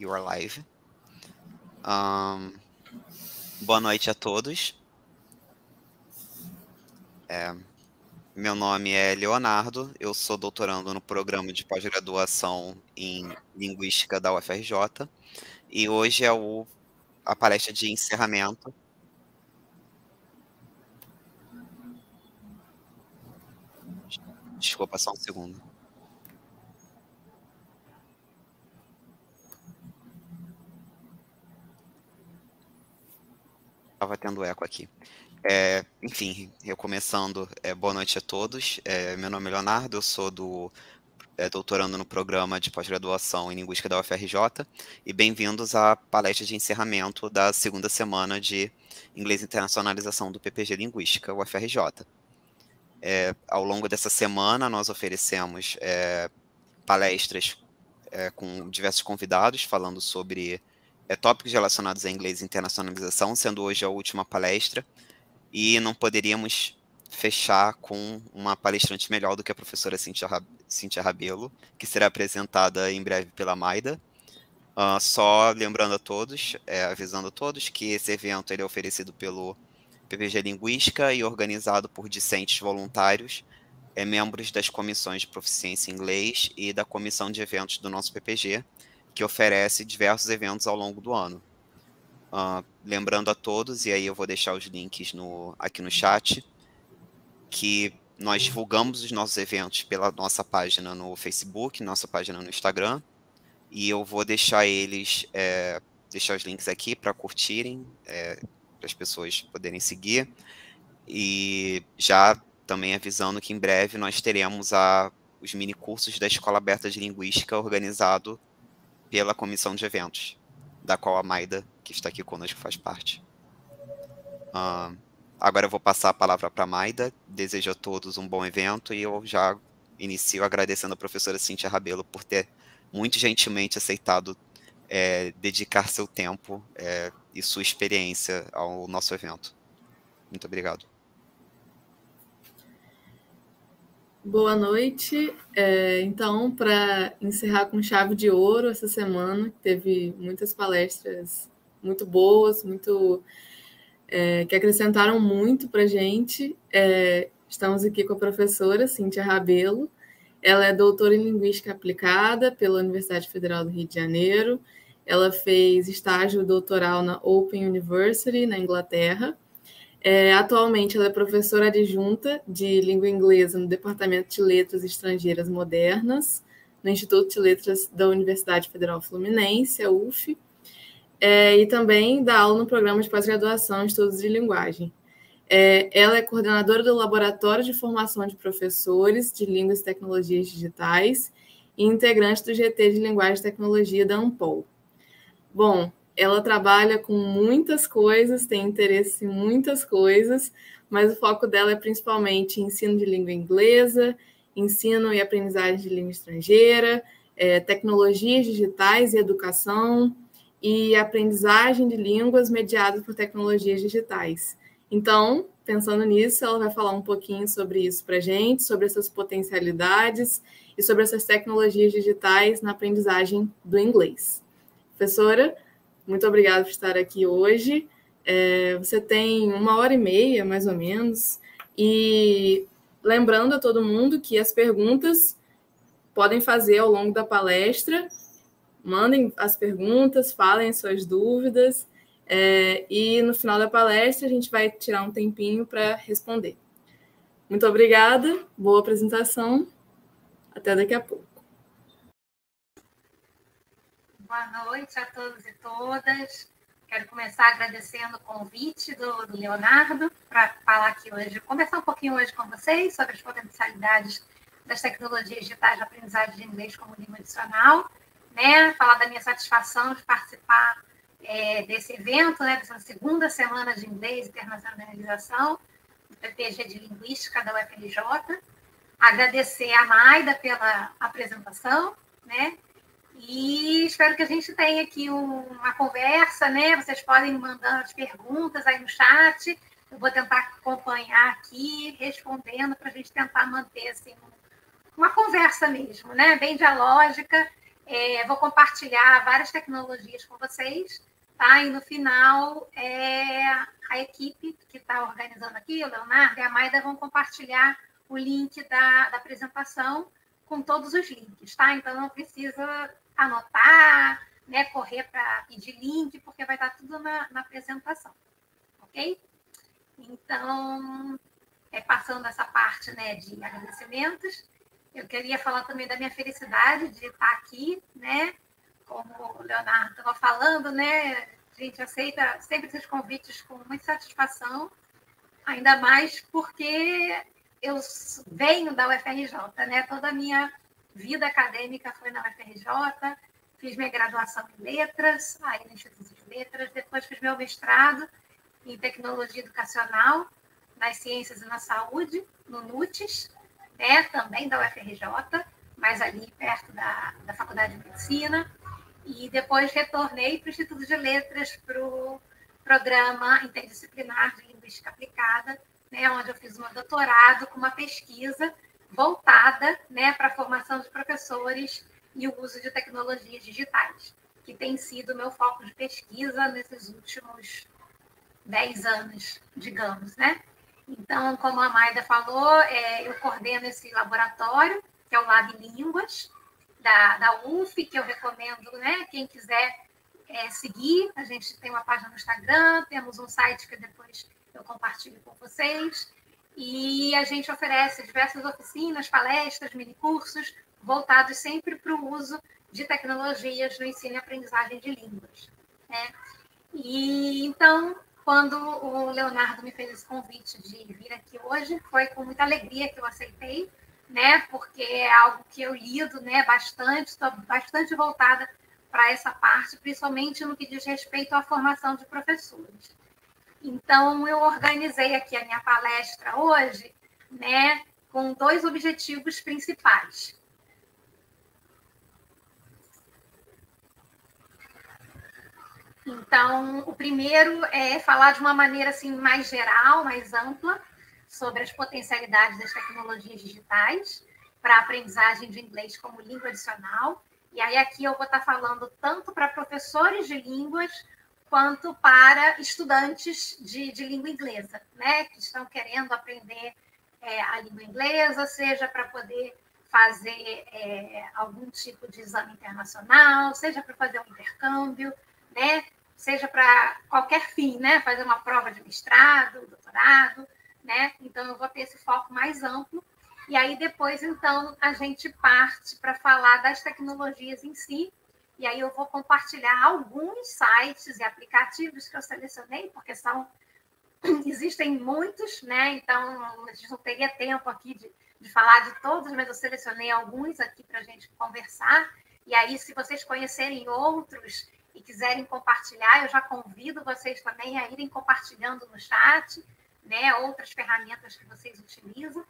You are live. Um, boa noite a todos. É, meu nome é Leonardo, eu sou doutorando no programa de pós-graduação em Linguística da UFRJ e hoje é o, a palestra de encerramento. Desculpa, só um segundo. Estava tendo eco aqui. É, enfim, eu começando, é, boa noite a todos. É, meu nome é Leonardo, eu sou do é, doutorando no programa de pós-graduação em Linguística da UFRJ e bem-vindos à palestra de encerramento da segunda semana de Inglês Internacionalização do PPG Linguística, UFRJ. É, ao longo dessa semana, nós oferecemos é, palestras com diversos convidados falando sobre é, tópicos relacionados a inglês e internacionalização, sendo hoje a última palestra, e não poderíamos fechar com uma palestrante melhor do que a professora Cintia, Cintia Rabelo, que será apresentada em breve pela Maida. Uh, só lembrando a todos, é, avisando a todos, que esse evento ele é oferecido pelo PPG Linguística e organizado por discentes voluntários, é, membros das comissões de proficiência em inglês e da comissão de eventos do nosso PPG, que oferece diversos eventos ao longo do ano. Uh, lembrando a todos, e aí eu vou deixar os links no, aqui no chat, que nós divulgamos os nossos eventos pela nossa página no Facebook, nossa página no Instagram, e eu vou deixar eles, é, deixar os links aqui para curtirem, é, para as pessoas poderem seguir, e já também avisando que em breve nós teremos a, os mini cursos da Escola Aberta de Linguística organizado pela comissão de eventos, da qual a Maida, que está aqui conosco, faz parte. Uh, agora eu vou passar a palavra para a Maida, desejo a todos um bom evento e eu já inicio agradecendo a professora Cintia Rabelo por ter muito gentilmente aceitado é, dedicar seu tempo é, e sua experiência ao nosso evento. Muito obrigado. Boa noite. É, então, para encerrar com chave de ouro essa semana, teve muitas palestras muito boas, muito é, que acrescentaram muito para a gente. É, estamos aqui com a professora Cíntia Rabelo. Ela é doutora em Linguística Aplicada pela Universidade Federal do Rio de Janeiro. Ela fez estágio doutoral na Open University, na Inglaterra é, atualmente, ela é professora adjunta de língua inglesa no Departamento de Letras Estrangeiras Modernas, no Instituto de Letras da Universidade Federal Fluminense, a UF, é, e também dá aula no programa de pós-graduação em Estudos de Linguagem. É, ela é coordenadora do Laboratório de Formação de Professores de Línguas e Tecnologias Digitais e integrante do GT de Linguagem e Tecnologia da Ampol. Bom, ela trabalha com muitas coisas, tem interesse em muitas coisas, mas o foco dela é principalmente ensino de língua inglesa, ensino e aprendizagem de língua estrangeira, é, tecnologias digitais e educação, e aprendizagem de línguas mediadas por tecnologias digitais. Então, pensando nisso, ela vai falar um pouquinho sobre isso para a gente, sobre essas potencialidades e sobre essas tecnologias digitais na aprendizagem do inglês. Professora, muito obrigada por estar aqui hoje. É, você tem uma hora e meia, mais ou menos, e lembrando a todo mundo que as perguntas podem fazer ao longo da palestra. Mandem as perguntas, falem suas dúvidas, é, e no final da palestra a gente vai tirar um tempinho para responder. Muito obrigada, boa apresentação, até daqui a pouco. Boa noite a todos e todas. Quero começar agradecendo o convite do, do Leonardo para falar aqui hoje, conversar um pouquinho hoje com vocês sobre as potencialidades das tecnologias digitais de aprendizagem de inglês como língua adicional, né? Falar da minha satisfação de participar é, desse evento, né? Dessa segunda semana de inglês internacionalização do PPG de Linguística da UFRJ. Agradecer a Maida pela apresentação, né? E espero que a gente tenha aqui uma conversa, né? Vocês podem mandar as perguntas aí no chat. Eu vou tentar acompanhar aqui, respondendo, para a gente tentar manter assim, uma conversa mesmo, né? Bem dialógica. É, vou compartilhar várias tecnologias com vocês, tá? E no final, é, a equipe que está organizando aqui, o Leonardo e a Maida, vão compartilhar o link da, da apresentação com todos os links, tá? Então não precisa anotar, né, correr para pedir link, porque vai estar tudo na, na apresentação, ok? Então, é, passando essa parte né, de agradecimentos, eu queria falar também da minha felicidade de estar aqui, né? Como o Leonardo estava falando, né? A gente aceita sempre esses convites com muita satisfação, ainda mais porque eu venho da UFRJ, né? Toda a minha vida acadêmica foi na UFRJ, fiz minha graduação em letras, aí no Instituto de Letras, depois fiz meu mestrado em tecnologia educacional nas ciências e na saúde, no NUTES, né, também da UFRJ, mas ali perto da, da Faculdade de Medicina, e depois retornei para o Instituto de Letras, para o programa interdisciplinar de linguística aplicada, né, onde eu fiz um doutorado com uma pesquisa voltada né, para a formação de professores e o uso de tecnologias digitais, que tem sido meu foco de pesquisa nesses últimos 10 anos, digamos, né? Então, como a Maida falou, é, eu coordeno esse laboratório, que é o Lab Línguas, da, da UF, que eu recomendo, né? Quem quiser é, seguir, a gente tem uma página no Instagram, temos um site que depois eu compartilho com vocês. E a gente oferece diversas oficinas, palestras, minicursos, voltados sempre para o uso de tecnologias no ensino e aprendizagem de línguas. Né? E então, quando o Leonardo me fez esse convite de vir aqui hoje, foi com muita alegria que eu aceitei, né? Porque é algo que eu lido, né? Bastante, estou bastante voltada para essa parte, principalmente no que diz respeito à formação de professores. Então, eu organizei aqui a minha palestra hoje, né? Com dois objetivos principais. Então, o primeiro é falar de uma maneira assim mais geral, mais ampla, sobre as potencialidades das tecnologias digitais para a aprendizagem de inglês como língua adicional. E aí aqui eu vou estar falando tanto para professores de línguas quanto para estudantes de, de língua inglesa, né, que estão querendo aprender é, a língua inglesa, seja para poder fazer é, algum tipo de exame internacional, seja para fazer um intercâmbio, né, seja para qualquer fim, né? Fazer uma prova de mestrado, doutorado, né? Então eu vou ter esse foco mais amplo. E aí depois, então, a gente parte para falar das tecnologias em si. E aí eu vou compartilhar alguns sites e aplicativos que eu selecionei, porque são existem muitos, né? Então a gente não teria tempo aqui de, de falar de todos, mas eu selecionei alguns aqui para a gente conversar. E aí, se vocês conhecerem outros e quiserem compartilhar, eu já convido vocês também a irem compartilhando no chat, né, outras ferramentas que vocês utilizam,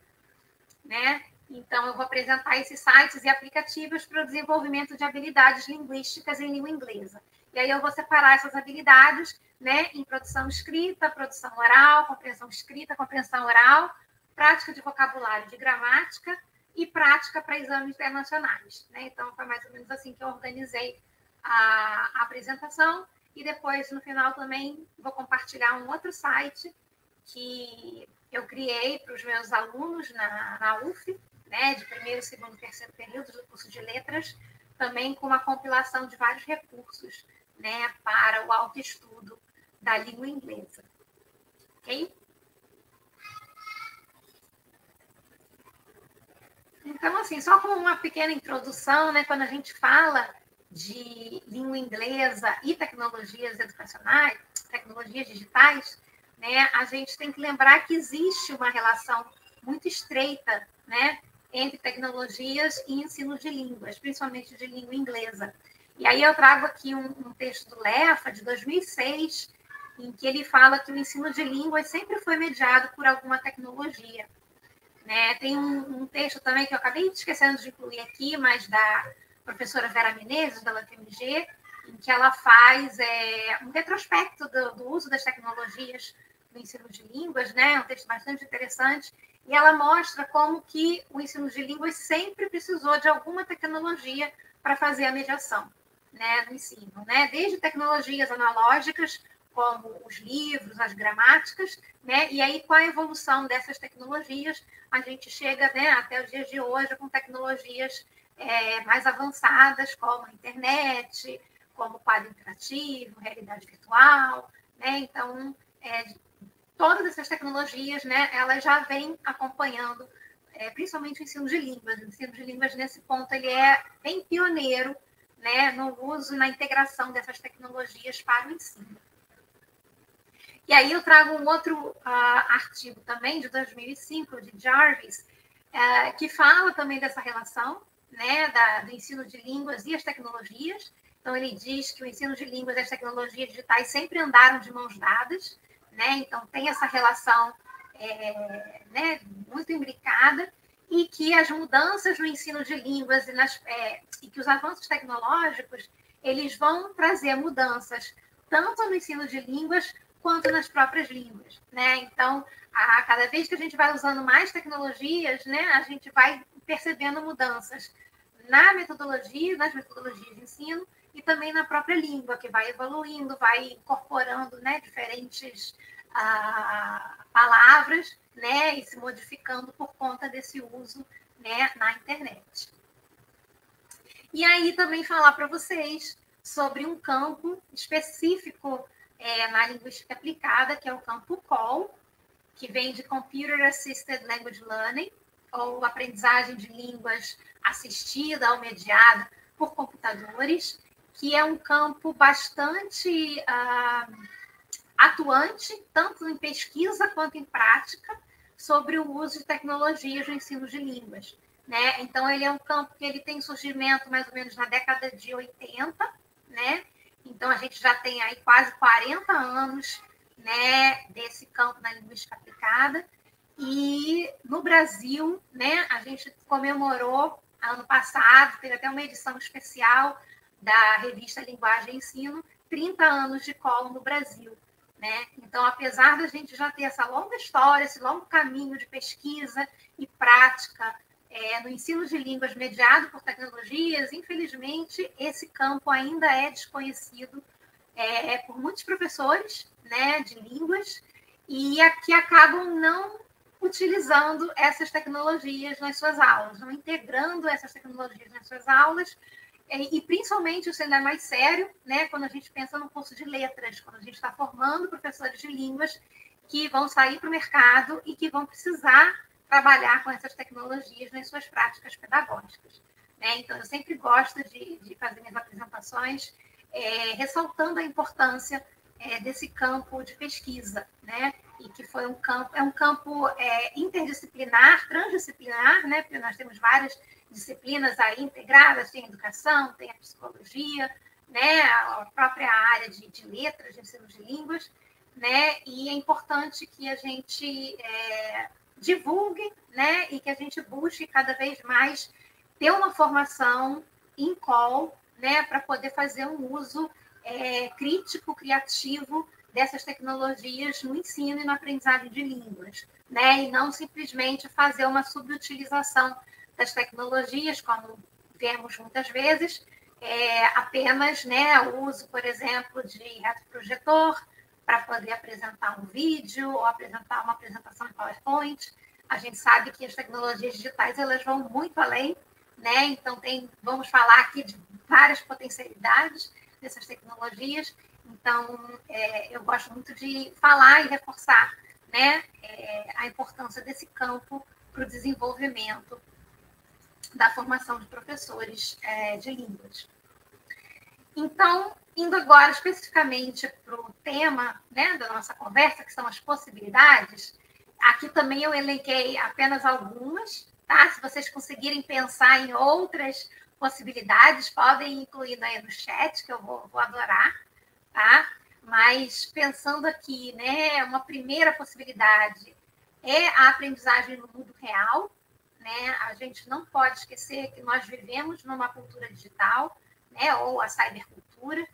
né? Então, eu vou apresentar esses sites e aplicativos para o desenvolvimento de habilidades linguísticas em língua inglesa. E aí eu vou separar essas habilidades, né, em produção escrita, produção oral, compreensão escrita, compreensão oral, prática de vocabulário de gramática e prática para exames internacionais, né? Então, foi mais ou menos assim que eu organizei a, a apresentação e depois, no final, também vou compartilhar um outro site que eu criei para os meus alunos na, na UF, né, de primeiro, segundo, terceiro período do curso de letras, também com uma compilação de vários recursos né, para o autoestudo da língua inglesa. Ok? Então, assim, só como uma pequena introdução, né, quando a gente fala de língua inglesa e tecnologias educacionais, tecnologias digitais, né, a gente tem que lembrar que existe uma relação muito estreita né, entre tecnologias e ensino de línguas, principalmente de língua inglesa. E aí eu trago aqui um, um texto do Lefa, de 2006, em que ele fala que o ensino de línguas sempre foi mediado por alguma tecnologia. Né? Tem um, um texto também que eu acabei esquecendo de incluir aqui, mas da professora Vera Menezes, da UFMG, em que ela faz é, um retrospecto do, do, uso das tecnologias no ensino de línguas, né? um texto bastante interessante, e ela mostra como que o ensino de línguas sempre precisou de alguma tecnologia para fazer a mediação né, no ensino, né? desde tecnologias analógicas, como os livros, as gramáticas, né? e aí com a evolução dessas tecnologias, a gente chega né, até os dias de hoje com tecnologias é, mais avançadas, como a internet, como quadro interativo, realidade virtual, né? Então, é, todas essas tecnologias, né, elas já vêm acompanhando, é, principalmente o ensino de línguas. O ensino de línguas, nesse ponto, ele é bem pioneiro, né, no uso e na integração dessas tecnologias para o ensino. E aí eu trago um outro uh, artigo também, de 2005, de Jarvis, uh, que fala também dessa relação né, da, do ensino de línguas e as tecnologias. Então, ele diz que o ensino de línguas e as tecnologias digitais sempre andaram de mãos dadas, né? então tem essa relação é, né, muito imbricada, e que as mudanças no ensino de línguas e, nas, é, e que os avanços tecnológicos eles vão trazer mudanças tanto no ensino de línguas quanto nas próprias línguas, né? Então, a cada vez que a gente vai usando mais tecnologias, né, a gente vai percebendo mudanças na metodologia, nas metodologias de ensino e também na própria língua, que vai evoluindo, vai incorporando né, diferentes ah, palavras né, e se modificando por conta desse uso né, na internet. E aí também falar para vocês sobre um campo específico é, na linguística aplicada, que é o campo COL, que vem de Computer Assisted Language Learning, ou aprendizagem de línguas assistida ou mediada por computadores, que é um campo bastante ah, atuante, tanto em pesquisa quanto em prática, sobre o uso de tecnologias no ensino de línguas. Né? Então, ele é um campo que ele tem surgimento mais ou menos na década de 80, né? Então, a gente já tem aí quase 40 anos né, desse campo na linguística aplicada. E no Brasil, né, a gente comemorou ano passado, teve até uma edição especial da revista Linguagem e Ensino, 30 anos de colo no Brasil. Né? Então, apesar da gente já ter essa longa história, esse longo caminho de pesquisa e prática é, no ensino de línguas mediado por tecnologias, infelizmente, esse campo ainda é desconhecido é, por muitos professores né, de línguas e que acabam não utilizando essas tecnologias nas suas aulas, não integrando essas tecnologias nas suas aulas, e principalmente isso ainda é mais sério, né, quando a gente pensa no curso de letras, quando a gente está formando professores de línguas que vão sair para o mercado e que vão precisar trabalhar com essas tecnologias nas suas práticas pedagógicas. Né? Então, eu sempre gosto de, de fazer minhas apresentações é, ressaltando a importância é, desse campo de pesquisa, né? e que foi um campo, é um campo é, interdisciplinar, transdisciplinar, né? Porque nós temos várias disciplinas aí integradas, tem a educação, tem a psicologia, né? A própria área de, de letras, de ensino de línguas, né? E é importante que a gente é, divulgue, né? E que a gente busque cada vez mais ter uma formação em call, né? Para poder fazer um uso é, crítico, criativo dessas tecnologias no ensino e na aprendizagem de línguas, né? E não simplesmente fazer uma subutilização das tecnologias, como vemos muitas vezes, é, apenas né, o uso, por exemplo, de retroprojetor para poder apresentar um vídeo ou apresentar uma apresentação em PowerPoint. A gente sabe que as tecnologias digitais elas vão muito além, né? Então tem, vamos falar aqui de várias potencialidades dessas tecnologias então, é, eu gosto muito de falar e reforçar né, é, a importância desse campo para o desenvolvimento da formação de professores é, de línguas. Então, indo agora especificamente para o tema né, da nossa conversa, que são as possibilidades, aqui também eu elenquei apenas algumas, tá? Se vocês conseguirem pensar em outras possibilidades, podem incluir aí no chat, que eu vou, vou adorar tá? Mas pensando aqui, né, uma primeira possibilidade é a aprendizagem no mundo real, né? A gente não pode esquecer que nós vivemos numa cultura digital, né, ou a cybercultura,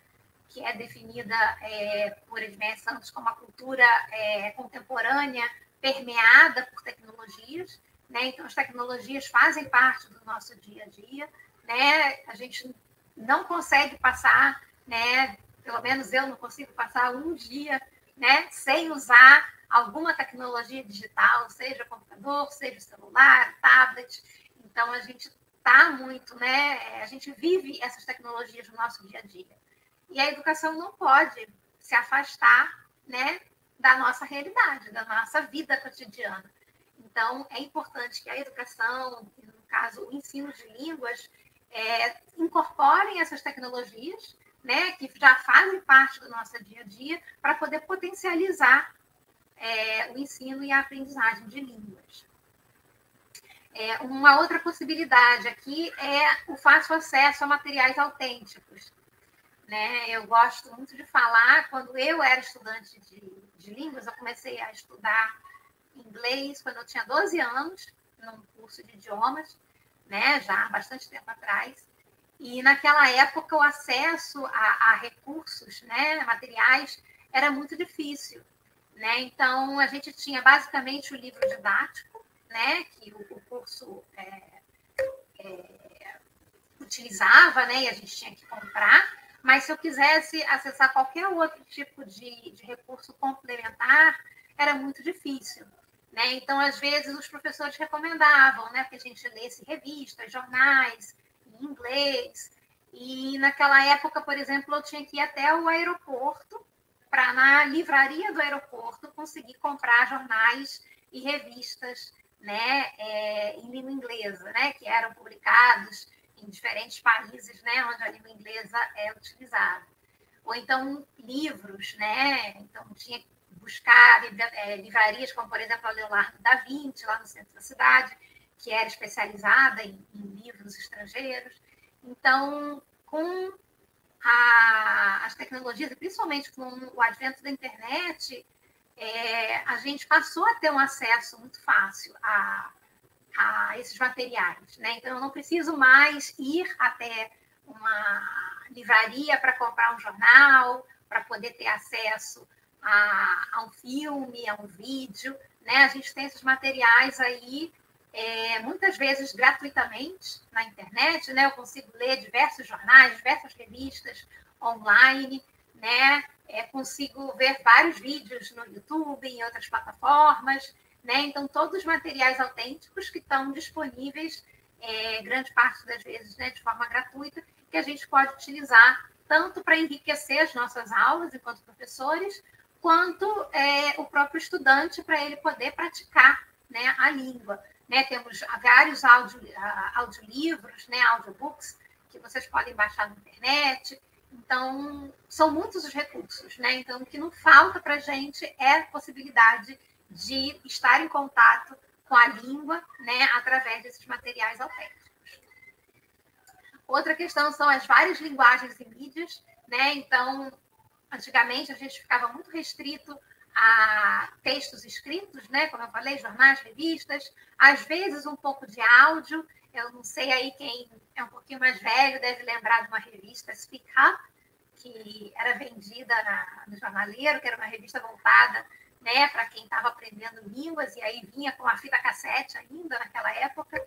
que é definida é, por Edmé Santos como a cultura é, contemporânea permeada por tecnologias, né? Então as tecnologias fazem parte do nosso dia a dia, né? A gente não consegue passar, né? Pelo menos eu não consigo passar um dia, né? Sem usar alguma tecnologia digital, seja computador, seja celular, tablet. Então a gente está muito, né? A gente vive essas tecnologias no nosso dia a dia. E a educação não pode se afastar, né? Da nossa realidade, da nossa vida cotidiana. Então, é importante que a educação, no caso, o ensino de línguas, é, incorporem essas tecnologias, né, que já fazem parte do nosso dia a dia, para poder potencializar é, o ensino e a aprendizagem de línguas. É, uma outra possibilidade aqui é o fácil acesso a materiais autênticos. Né? Eu gosto muito de falar, quando eu era estudante de, de línguas, eu comecei a estudar inglês quando eu tinha 12 anos, num curso de idiomas, né, já há bastante tempo atrás. E naquela época o acesso a, a recursos, né, materiais, era muito difícil. Né? Então, a gente tinha basicamente o livro didático, né, que o, o curso é, é, utilizava, né, e a gente tinha que comprar. Mas se eu quisesse acessar qualquer outro tipo de, de recurso complementar, era muito difícil. Né? Então, às vezes, os professores recomendavam né, que a gente lesse revistas, jornais, em inglês. E naquela época, por exemplo, eu tinha que ir até o aeroporto para, na livraria do aeroporto, conseguir comprar jornais e revistas né, é, em língua inglesa, né, que eram publicados em diferentes países né, onde a língua inglesa é utilizada. Ou então livros, né? Então tinha buscar é, livrarias como, por exemplo, a Leonardo da Vinci, lá no centro da cidade, que era especializada em, em livros estrangeiros. Então, com a, as tecnologias, principalmente com o advento da internet, é, a gente passou a ter um acesso muito fácil a, a esses materiais. Né? Então, eu não preciso mais ir até uma livraria para comprar um jornal, para poder ter acesso a, a um filme, a um vídeo, né? A gente tem esses materiais aí é, muitas vezes gratuitamente na internet, né? Eu consigo ler diversos jornais, diversas revistas online, né? É, consigo ver vários vídeos no YouTube, em outras plataformas, né? Então, todos os materiais autênticos que estão disponíveis, é, grande parte das vezes, né, de forma gratuita, que a gente pode utilizar tanto para enriquecer as nossas aulas enquanto professores, quanto é, o próprio estudante para ele poder praticar né, a língua. Né? Temos vários audio, audiolivros, né, audiobooks, que vocês podem baixar na internet. Então, são muitos os recursos. Né? Então, o que não falta para a gente é a possibilidade de estar em contato com a língua né, através desses materiais autênticos. Outra questão são as várias linguagens e mídias. Né? Então, Antigamente, a gente ficava muito restrito a textos escritos, né? Como eu falei, jornais, revistas, às vezes um pouco de áudio. Eu não sei aí quem é um pouquinho mais velho deve lembrar de uma revista Speak Up, que era vendida na, no jornaleiro, que era uma revista voltada né, para quem estava aprendendo línguas, e aí vinha com a fita cassete ainda naquela época,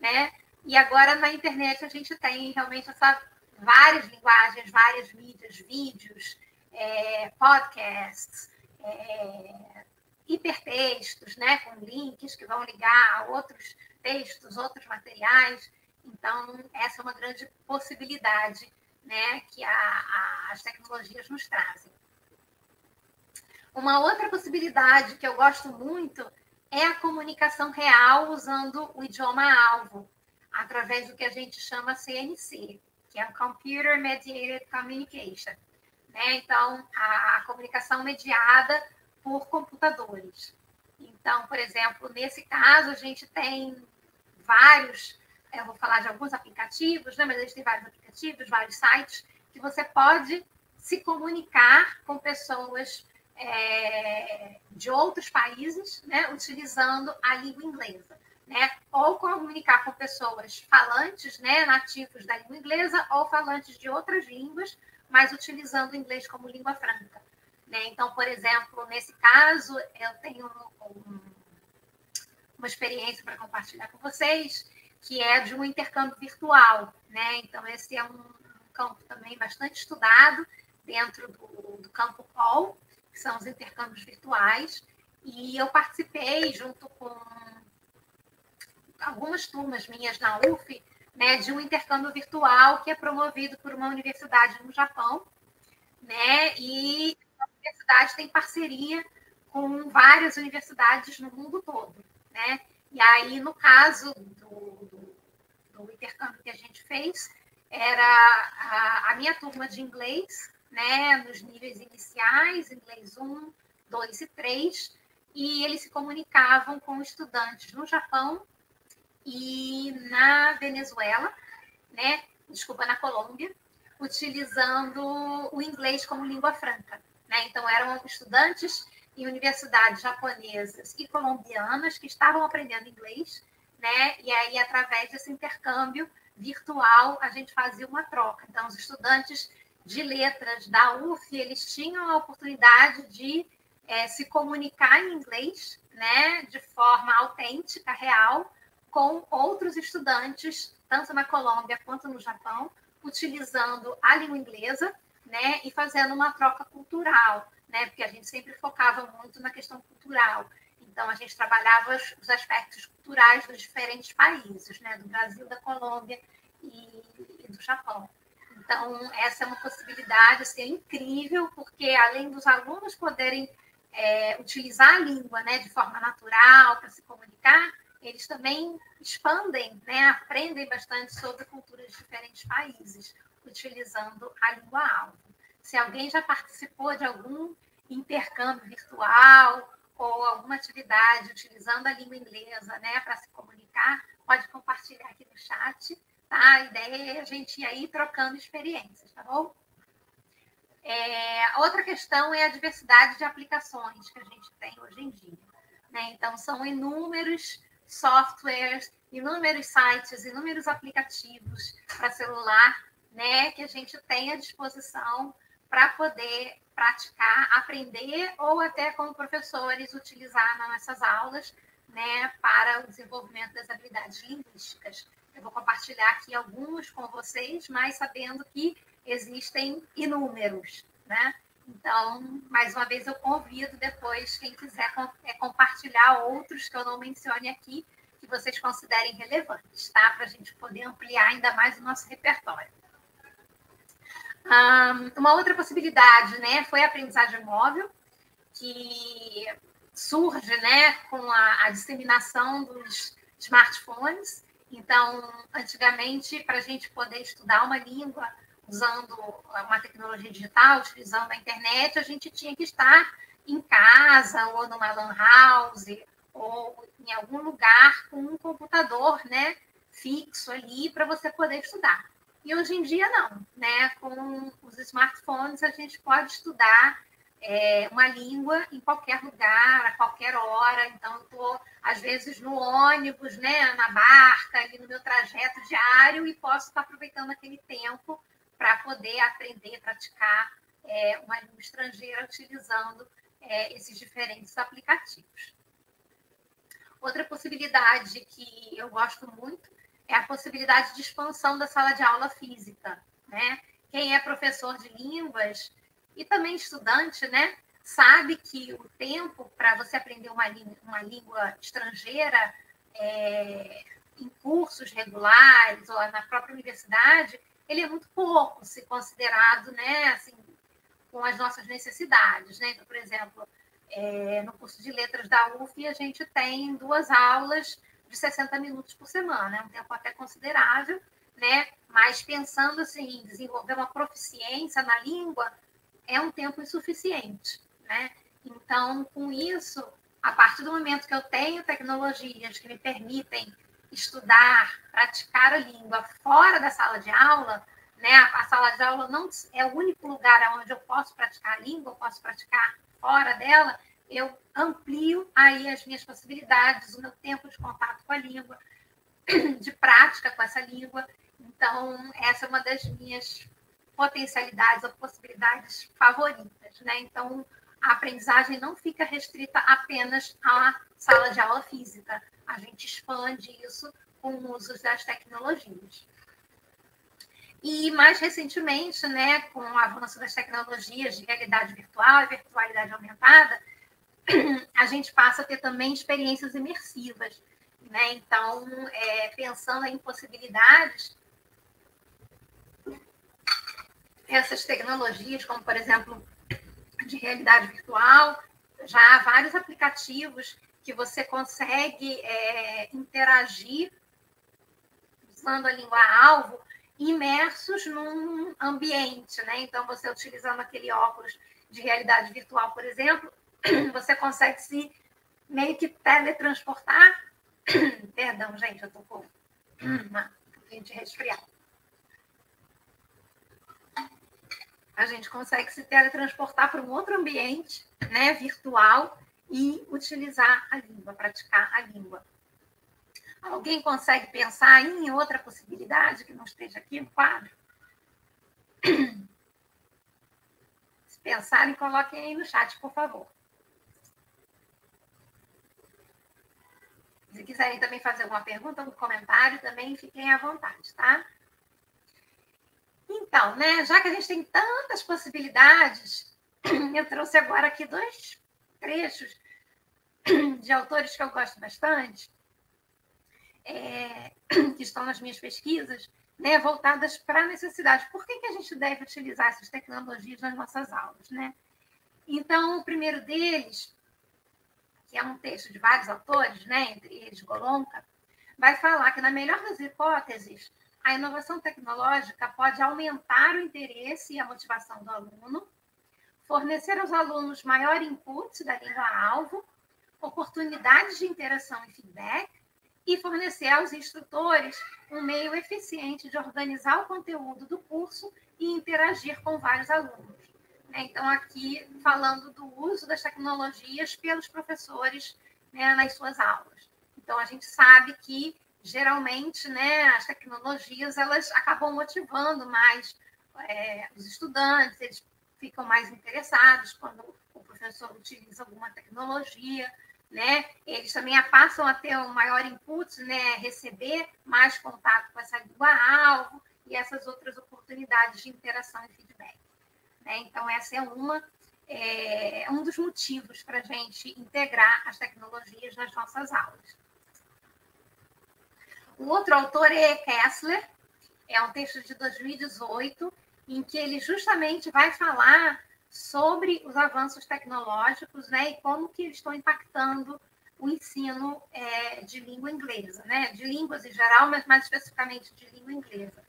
né? E agora na internet a gente tem realmente essa várias linguagens, várias mídias, vídeos, é, podcasts, é, hipertextos, né, com links que vão ligar a outros textos, outros materiais. Então, essa é uma grande possibilidade né, que a, a, as tecnologias nos trazem. Uma outra possibilidade que eu gosto muito é a comunicação real usando o idioma-alvo, através do que a gente chama CNC, que é o Computer Mediated Communication né? Então, a, a comunicação mediada por computadores. Então, por exemplo, nesse caso, a gente tem vários, eu vou falar de alguns aplicativos, né? mas a gente tem vários aplicativos, vários sites, que você pode se comunicar com pessoas é, de outros países, né? utilizando a língua inglesa. Né? Ou comunicar com pessoas falantes, né, nativos da língua inglesa, ou falantes de outras línguas, mas utilizando o inglês como língua franca. Né? Então, por exemplo, nesse caso, eu tenho um, uma experiência para compartilhar com vocês. que é de um intercâmbio virtual, né? Então, esse é um campo também bastante estudado dentro do, do campo POL, que são os intercâmbios virtuais, e eu participei junto com algumas turmas minhas na UF, né, de um intercâmbio virtual que é promovido por uma universidade no Japão, né, e a universidade tem parceria com várias universidades no mundo todo, né, e aí, no caso do, do, do intercâmbio que a gente fez, era a, a, minha turma de inglês, né, nos níveis iniciais, inglês 1, 2 e 3, e eles se comunicavam com estudantes no Japão e na Venezuela, né, desculpa, na Colômbia, utilizando o inglês como língua franca. Né? Então, eram estudantes em universidades japonesas e colombianas que estavam aprendendo inglês, né? E aí, através desse intercâmbio virtual, a gente fazia uma troca. Então, os estudantes de letras da UF, eles tinham a oportunidade de é, se comunicar em inglês, né, de forma autêntica, real, com outros estudantes, tanto na Colômbia quanto no Japão, utilizando a língua inglesa, né, e fazendo uma troca cultural né? Porque a gente sempre focava muito na questão cultural. Então, a gente trabalhava os aspectos culturais dos diferentes países, né? Do Brasil, da Colômbia e, e do Japão. Então, essa é uma possibilidade assim, incrível, porque além dos alunos poderem é, utilizar a língua né, de forma natural para se comunicar, eles também expandem, né, aprendem bastante sobre culturas de diferentes países, utilizando a língua alvo. Se alguém já participou de algum intercâmbio virtual ou alguma atividade utilizando a língua inglesa né, para se comunicar, pode compartilhar aqui no chat. Tá? A ideia é a gente ir aí trocando experiências, tá bom? É, outra questão é a diversidade de aplicações que a gente tem hoje em dia. Né? Então, são inúmeros softwares, inúmeros sites, inúmeros aplicativos para celular né, que a gente tem à disposição para poder praticar, aprender ou até como professores utilizar nas nossas aulas, né, para o desenvolvimento das habilidades linguísticas. Eu vou compartilhar aqui alguns com vocês, mas sabendo que existem inúmeros, né? Então, mais uma vez, eu convido depois, quem quiser é, compartilhar outros que eu não mencione aqui, que vocês considerem relevantes, tá? Para a gente poder ampliar ainda mais o nosso repertório. uma outra possibilidade né, foi a aprendizagem móvel, que surge né, com a, a disseminação dos smartphones. Então, antigamente, para a gente poder estudar uma língua usando uma tecnologia digital, utilizando a internet, a gente tinha que estar em casa ou numa lan house ou em algum lugar com um computador, né, fixo ali para você poder estudar. E hoje em dia não, né? Com os smartphones a gente pode estudar é, uma língua em qualquer lugar, a qualquer hora. Então, eu estou, às vezes, no ônibus, né, na barca, ali no meu trajeto diário, e posso estar aproveitando aquele tempo para poder aprender, praticar é, uma língua estrangeira utilizando é, esses diferentes aplicativos. Outra possibilidade que eu gosto muito é a possibilidade de expansão da sala de aula física. Né? Quem é professor de línguas e também estudante, né, sabe que o tempo para você aprender uma uma língua estrangeira é, em cursos regulares ou na própria universidade, ele é muito pouco se considerado, né, assim, com as nossas necessidades, né? Então, por exemplo, é, no curso de letras da UF, a gente tem duas aulas de 60 minutos por semana, é um tempo até considerável, né? Mas pensando assim, em desenvolver uma proficiência na língua, é um tempo insuficiente, né? Então, com isso, a partir do momento que eu tenho tecnologias que me permitem estudar, praticar a língua fora da sala de aula, né? A sala de aula não é o único lugar onde eu posso praticar a língua, eu posso praticar fora dela, eu amplio aí as minhas possibilidades, o meu tempo de contato com a língua, de prática com essa língua. Então, essa é uma das minhas potencialidades ou possibilidades favoritas, né? Então, a aprendizagem não fica restrita apenas à sala de aula física. A gente expande isso com o uso das tecnologias. E mais recentemente, né, com o avanço das tecnologias de realidade virtual e virtualidade aumentada, a gente passa a ter também experiências imersivas. Né? Então, é, pensando em possibilidades, essas tecnologias, como por exemplo de realidade virtual, já há vários aplicativos que você consegue é, interagir usando a língua-alvo imersos num ambiente, né? Então, você utilizando aquele óculos de realidade virtual, por exemplo, você consegue se meio que teletransportar. Perdão, gente, eu tô com uma pouquinho de A gente consegue se teletransportar para um outro ambiente, né, virtual e utilizar a língua, praticar a língua. Alguém consegue pensar em outra possibilidade que não esteja aqui no quadro? Se pensarem, coloquem aí no chat, por favor. Se quiserem também fazer alguma pergunta, algum comentário, também fiquem à vontade, tá? Então, né, já que a gente tem tantas possibilidades, eu trouxe agora aqui dois trechos de autores que eu gosto bastante é, que estão nas minhas pesquisas, né, voltadas para a necessidade. Por que, que a gente deve utilizar essas tecnologias nas nossas aulas? Né? Então, o primeiro deles, que é um texto de vários autores, né, entre eles Golonka, vai falar que, na melhor das hipóteses, a inovação tecnológica pode aumentar o interesse e a motivação do aluno, fornecer aos alunos maior input da língua-alvo, oportunidades de interação e feedback, e fornecer aos instrutores um meio eficiente de organizar o conteúdo do curso e interagir com vários alunos. Né? Então, aqui falando do uso das tecnologias pelos professores né, nas suas aulas. Então, a gente sabe que geralmente né, as tecnologias elas acabam motivando mais é, os estudantes, eles ficam mais interessados quando o professor utiliza alguma tecnologia né? Eles também passam a ter um maior input, né? Receber mais contato com essa língua-alvo e essas outras oportunidades de interação e feedback. Né? Então, essa é uma é, um dos motivos para a gente integrar as tecnologias nas nossas aulas. O outro autor é Kessler, é um texto de 2018, em que ele justamente vai falar sobre os avanços tecnológicos né, e como que eles estão impactando o ensino é, de língua inglesa, né, de línguas em geral, mas mais especificamente de língua inglesa.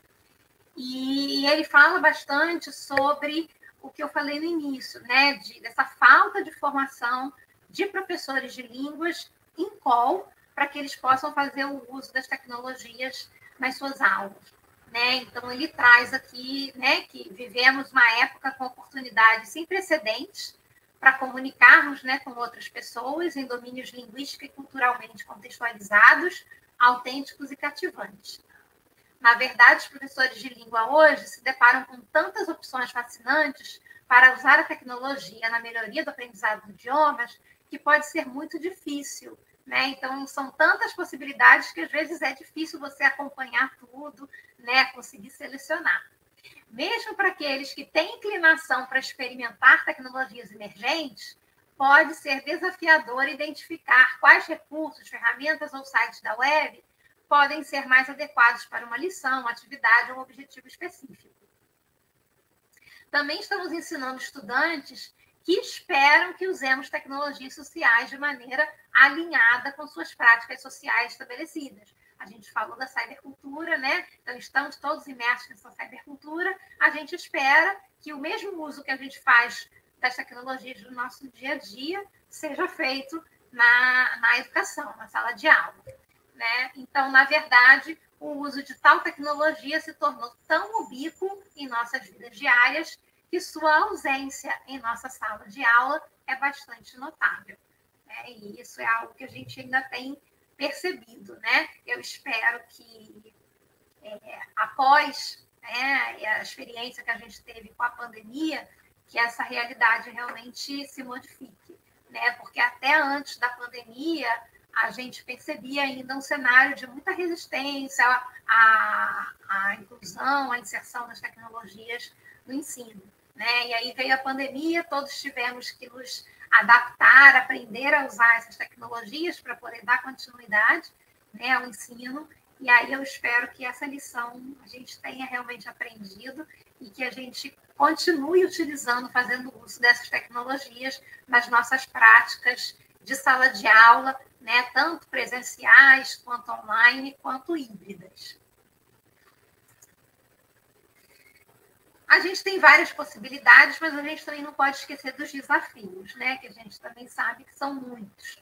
E ele fala bastante sobre o que eu falei no início, né, de, dessa falta de formação de professores de línguas em call para que eles possam fazer o uso das tecnologias nas suas aulas. Né? Então, ele traz aqui né, que vivemos uma época com oportunidades sem precedentes para comunicarmos né, com outras pessoas em domínios linguísticos e culturalmente contextualizados, autênticos e cativantes. Na verdade, os professores de língua hoje se deparam com tantas opções fascinantes para usar a tecnologia na melhoria do aprendizado de idiomas que pode ser muito difícil né? Então, são tantas possibilidades que às vezes é difícil você acompanhar tudo, né? conseguir selecionar. Mesmo para aqueles que têm inclinação para experimentar tecnologias emergentes, pode ser desafiador identificar quais recursos, ferramentas ou sites da web podem ser mais adequados para uma lição, atividade ou objetivo específico. Também estamos ensinando estudantes que esperam que usemos tecnologias sociais de maneira alinhada com suas práticas sociais estabelecidas. A gente falou da cybercultura, né? Então, estamos todos imersos nessa cybercultura. A gente espera que o mesmo uso que a gente faz das tecnologias do nosso dia a dia seja feito na, na educação, na sala de aula. Né? Então, na verdade, o uso de tal tecnologia se tornou tão ubíquo em nossas vidas diárias que sua ausência em nossa sala de aula é bastante notável. Né? E isso é algo que a gente ainda tem percebido. Né? Eu espero que, é, após né, a experiência que a gente teve com a pandemia, que essa realidade realmente se modifique. Né? Porque até antes da pandemia, a gente percebia ainda um cenário de muita resistência à, à inclusão, à inserção das tecnologias no ensino. Né? E aí veio a pandemia, todos tivemos que nos adaptar, aprender a usar essas tecnologias para poder dar continuidade né, ao ensino. E aí eu espero que essa lição a gente tenha realmente aprendido e que a gente continue utilizando, fazendo uso dessas tecnologias nas nossas práticas de sala de aula, né, tanto presenciais, quanto online, quanto híbridas. A gente tem várias possibilidades, mas a gente também não pode esquecer dos desafios, né, que a gente também sabe que são muitos.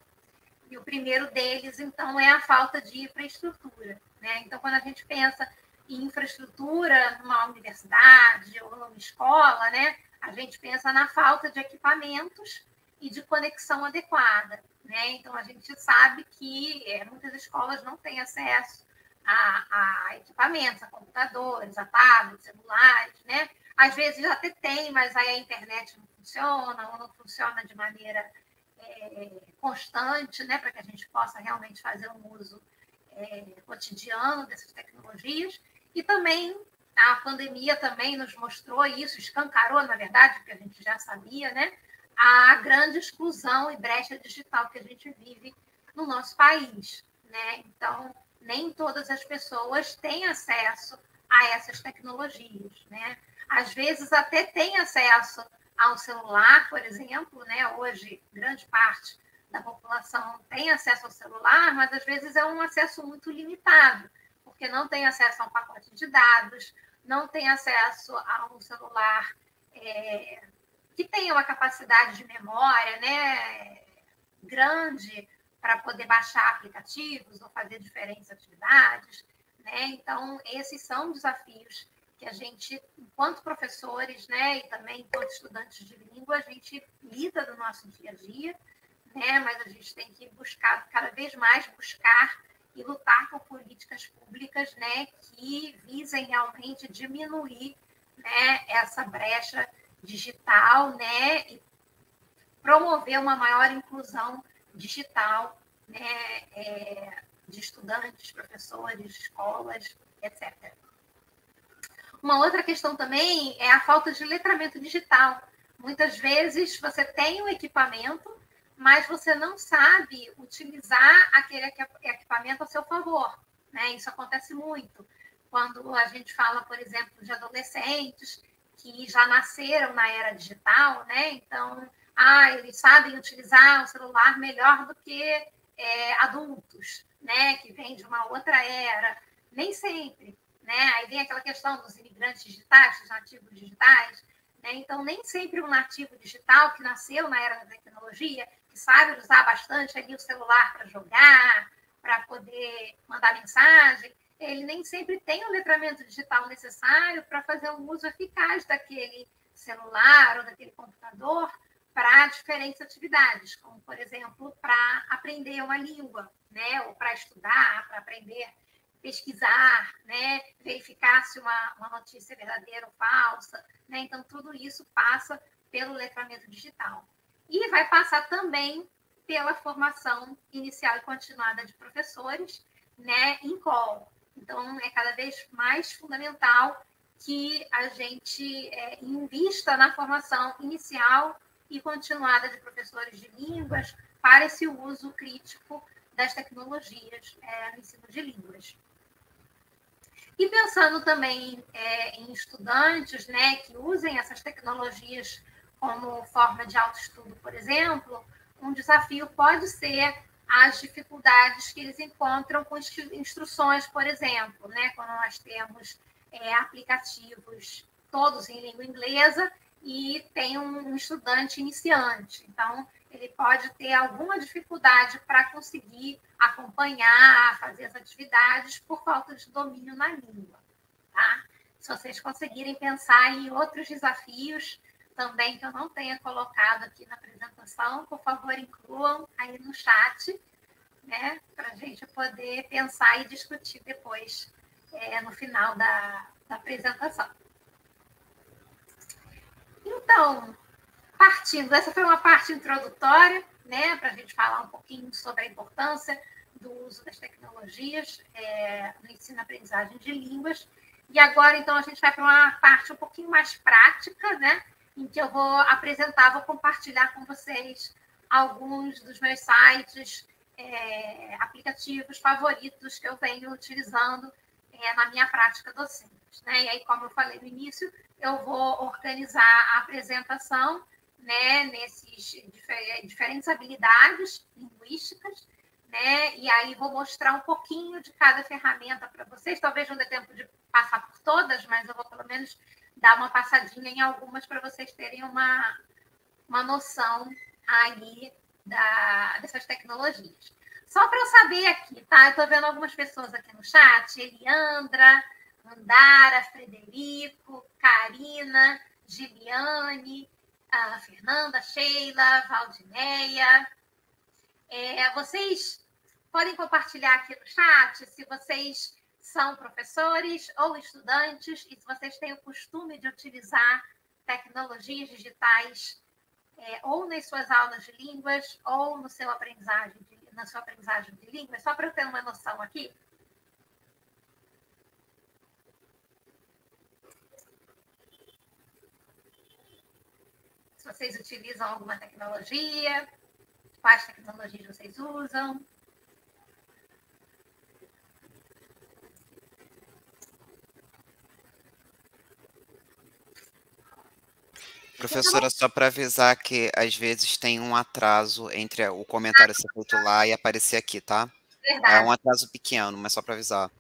E o primeiro deles, então, é a falta de infraestrutura. Né? Então, quando a gente pensa em infraestrutura numa universidade ou numa escola, né, a gente pensa na falta de equipamentos e de conexão adequada. Né? Então, a gente sabe que é, muitas escolas não têm acesso a, a, equipamentos, a computadores, a tablets, celulares, né? Às vezes até tem, mas aí a internet não funciona, ou não funciona de maneira é, constante, né? Para que a gente possa realmente fazer um uso é, cotidiano dessas tecnologias. E também a pandemia também nos mostrou isso, escancarou, na verdade, porque a gente já sabia, né? a grande exclusão e brecha digital que a gente vive no nosso país. Né? Então, nem todas as pessoas têm acesso a essas tecnologias. Né? Às vezes, até têm acesso ao celular, por exemplo. Né? Hoje, grande parte da população tem acesso ao celular, mas às vezes é um acesso muito limitado, porque não tem acesso a um pacote de dados, não tem acesso a um celular é, que tenha uma capacidade de memória né, grande para poder baixar aplicativos ou fazer diferentes atividades. Né? Então, esses são desafios que a gente, enquanto professores, né, e também enquanto estudantes de língua, a gente lida no nosso dia a dia, né, mas a gente tem que buscar, cada vez mais buscar e lutar por políticas públicas né, que visem realmente diminuir né, essa brecha digital, né, e promover uma maior inclusão digital, né, é, de estudantes, professores, escolas, etc. Uma outra questão também é a falta de letramento digital. Muitas vezes você tem um equipamento, mas você não sabe utilizar aquele equipamento a seu favor. Né? Isso acontece muito. Quando a gente fala, por exemplo, de adolescentes que já nasceram na era digital, né? Então, ah, eles sabem utilizar o celular melhor do que é, adultos, né? Que vêm de uma outra era. Nem sempre, né? Aí vem aquela questão dos imigrantes digitais, dos nativos digitais, né? Então, nem sempre um nativo digital que nasceu na era da tecnologia, que sabe usar bastante ali o celular para jogar, para poder mandar mensagem, ele nem sempre tem o letramento digital necessário para fazer um uso eficaz daquele celular ou daquele computador para diferentes atividades, como, por exemplo, para aprender uma língua, né? ou para estudar, para aprender pesquisar, né? verificar se uma, uma notícia é verdadeira ou falsa. Né? Então, tudo isso passa pelo letramento digital. E vai passar também pela formação inicial e continuada de professores né, em call. Então, é cada vez mais fundamental que a gente é, invista na formação inicial e continuada de professores de línguas para esse uso crítico das tecnologias é, no ensino de línguas. E pensando também é, em estudantes né, que usem essas tecnologias como forma de autoestudo, por exemplo, um desafio pode ser as dificuldades que eles encontram com instruções, por exemplo, né? quando nós temos é, aplicativos todos em língua inglesa e tem um estudante iniciante. Então, ele pode ter alguma dificuldade para conseguir acompanhar, fazer as atividades por falta de domínio na língua. Tá? Se vocês conseguirem pensar em outros desafios também que eu não tenha colocado aqui na apresentação, por favor, incluam aí no chat, né, para a gente poder pensar e discutir depois, é, no final da, da apresentação. Então, partindo, essa foi uma parte introdutória, né, para a gente falar um pouquinho sobre a importância do uso das tecnologias é, no ensino-aprendizagem de línguas. E agora, então, a gente vai para uma parte um pouquinho mais prática, né, em que eu vou apresentar, vou compartilhar com vocês alguns dos meus sites, é, aplicativos favoritos que eu venho utilizando é, na minha prática docente. Né? E aí, como eu falei no início, eu vou organizar a apresentação né, nesses diferentes habilidades linguísticas, né? E aí vou mostrar um pouquinho de cada ferramenta para vocês. Talvez não dê tempo de passar por todas, mas eu vou pelo menos dar uma passadinha em algumas para vocês terem uma, uma noção aí da, dessas tecnologias. Só para eu saber aqui, tá? Eu estou vendo algumas pessoas aqui no chat: Eliandra, Andara, Frederico, Karina, Giliane, a Fernanda, Sheila, Valdineia. É, vocês podem compartilhar aqui no chat se vocês são professores ou estudantes e se vocês têm o costume de utilizar tecnologias digitais é, ou nas suas aulas de línguas ou no seu aprendizagem de, na sua aprendizagem de línguas, só para eu ter uma noção aqui. Vocês utilizam alguma tecnologia, quais tecnologias vocês usam. Professora, só para avisar que às vezes tem um atraso entre o comentário ser feito lá e aparecer aqui, tá? Verdade. É um atraso pequeno, mas só para avisar.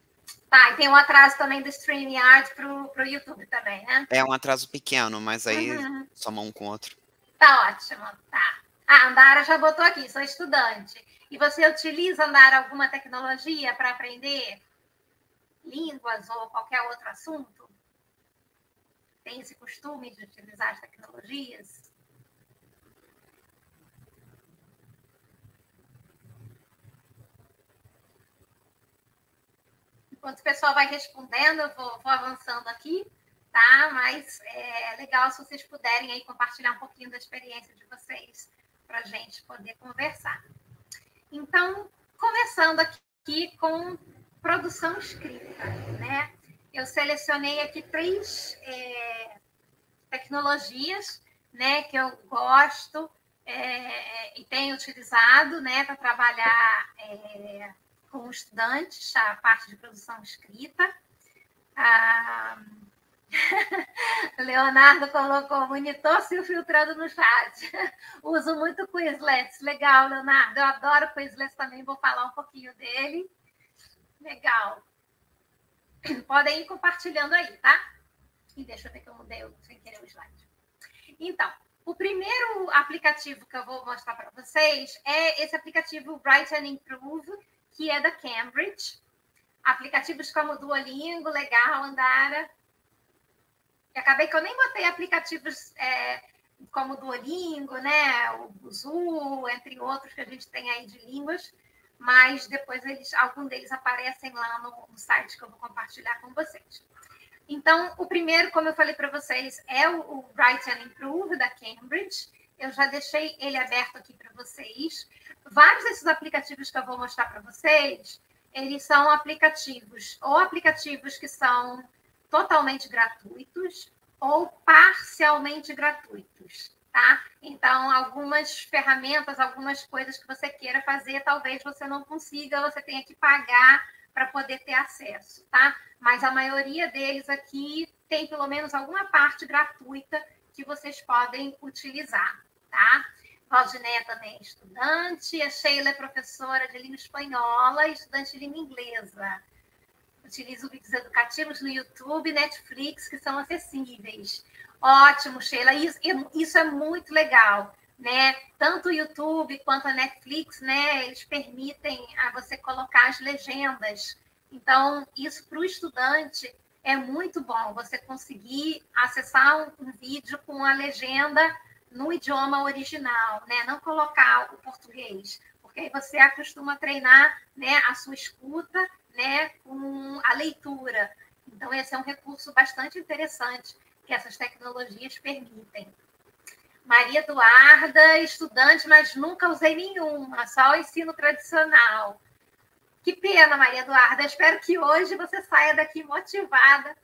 Tá, e tem um atraso também do StreamYard para o YouTube também, né? É um atraso pequeno, mas aí uhum. soma um com o outro. Tá ótimo, tá. Ah, Andara já botou aqui, sou estudante. E você utiliza, Andara, alguma tecnologia para aprender línguas ou qualquer outro assunto? tem esse costume de utilizar as tecnologias? Enquanto o pessoal vai respondendo, eu vou, vou avançando aqui, tá? Mas é legal se vocês puderem aí compartilhar um pouquinho da experiência de vocês para a gente poder conversar. Então, começando aqui com produção escrita, né? eu selecionei aqui três é, tecnologias né, que eu gosto é, e tenho utilizado né, para trabalhar é, com estudantes, a parte de produção escrita. Ah, Leonardo colocou monitor se filtrando no chat. Uso muito Quizlet. Legal, Leonardo. Eu adoro Quizlet também, vou falar um pouquinho dele. Legal. Podem ir compartilhando aí, tá? E deixa eu ver que eu mudei sem querer o slide. Então, o primeiro aplicativo que eu vou mostrar para vocês é esse aplicativo Write and Improve, que é da Cambridge. Aplicativos como Duolingo, legal, Andara. E acabei que eu nem botei aplicativos é, como Duolingo, né? O Buzu, entre outros que a gente tem aí de línguas mas depois eles, algum deles aparecem lá no, no site que eu vou compartilhar com vocês. Então, o primeiro, como eu falei para vocês, é o, o Write and Improve da Cambridge. Eu já deixei ele aberto aqui para vocês. Vários desses aplicativos que eu vou mostrar para vocês, eles são aplicativos, ou aplicativos que são totalmente gratuitos, ou parcialmente gratuitos tá? Então, algumas ferramentas, algumas coisas que você queira fazer, talvez você não consiga, você tenha que pagar para poder ter acesso, tá? Mas a maioria deles aqui tem pelo menos alguma parte gratuita que vocês podem utilizar, tá? Valdinéia também é estudante, a Sheila é professora de língua espanhola e estudante de língua inglesa. Utilizo vídeos educativos no YouTube, Netflix, que são acessíveis. Ótimo, Sheila. Isso, isso é muito legal, né? Tanto o YouTube quanto a Netflix, né? Eles permitem a você colocar as legendas. Então, isso para o estudante é muito bom. Você conseguir acessar um, um vídeo com a legenda no idioma original, né? Não colocar o português, porque aí você acostuma treinar, né, a sua escuta, né, com a leitura. Então esse é um recurso bastante interessante que essas tecnologias permitem. Maria Eduarda, estudante, mas nunca usei nenhuma, só o ensino tradicional. Que pena, Maria Eduarda. Espero que hoje você saia daqui motivada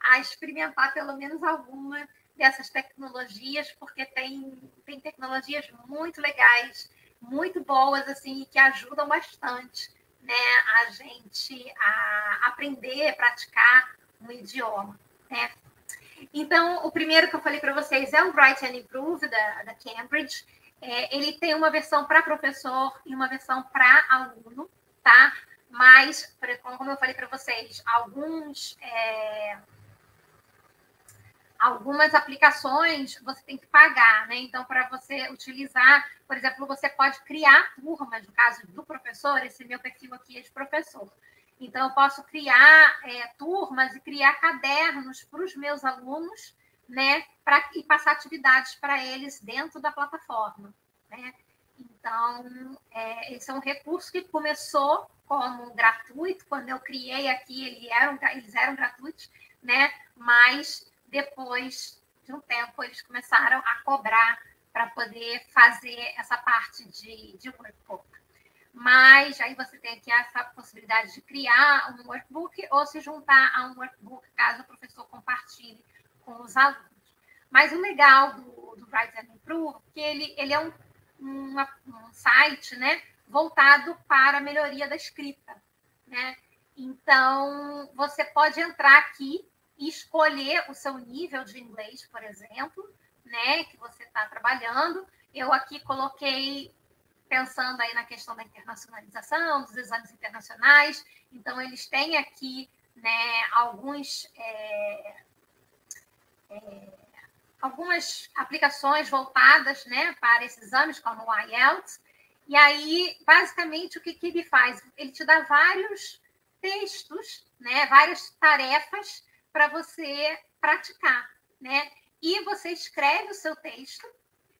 a experimentar pelo menos alguma dessas tecnologias, porque tem, tem tecnologias muito legais, muito boas, assim, que ajudam bastante né, a gente a aprender, praticar um idioma. Né? Então, o primeiro que eu falei para vocês é o Write and Improve, da, da Cambridge. É, ele tem uma versão para professor e uma versão para aluno, tá? Mas, como eu falei para vocês, alguns... É, algumas aplicações você tem que pagar, né? Então, para você utilizar, por exemplo, você pode criar turmas, no caso do professor, esse meu perfil aqui é de professor. Então, eu posso criar é, turmas e criar cadernos para os meus alunos, né? Pra, e passar atividades para eles dentro da plataforma, né? Então, é, esse é um recurso que começou como gratuito, quando eu criei aqui, eles eram, eles eram gratuitos, né? Mas depois de um tempo, eles começaram a cobrar para poder fazer essa parte de, de workbook. Mas aí você tem aqui essa possibilidade de criar um workbook ou se juntar a um workbook, caso o professor compartilhe com os alunos. Mas o legal do, do Write and Improve é que ele, ele é um, um site né, voltado para a melhoria da escrita. Né? Então, você pode entrar aqui e escolher o seu nível de inglês, por exemplo, né, que você está trabalhando. Eu aqui coloquei pensando aí na questão da internacionalização, dos exames internacionais. Então, eles têm aqui né, alguns, é, é, algumas aplicações voltadas né, para esses exames, como o IELTS. E aí, basicamente, o que, que ele faz? Ele te dá vários textos, né, várias tarefas para você praticar, né? E você escreve o seu texto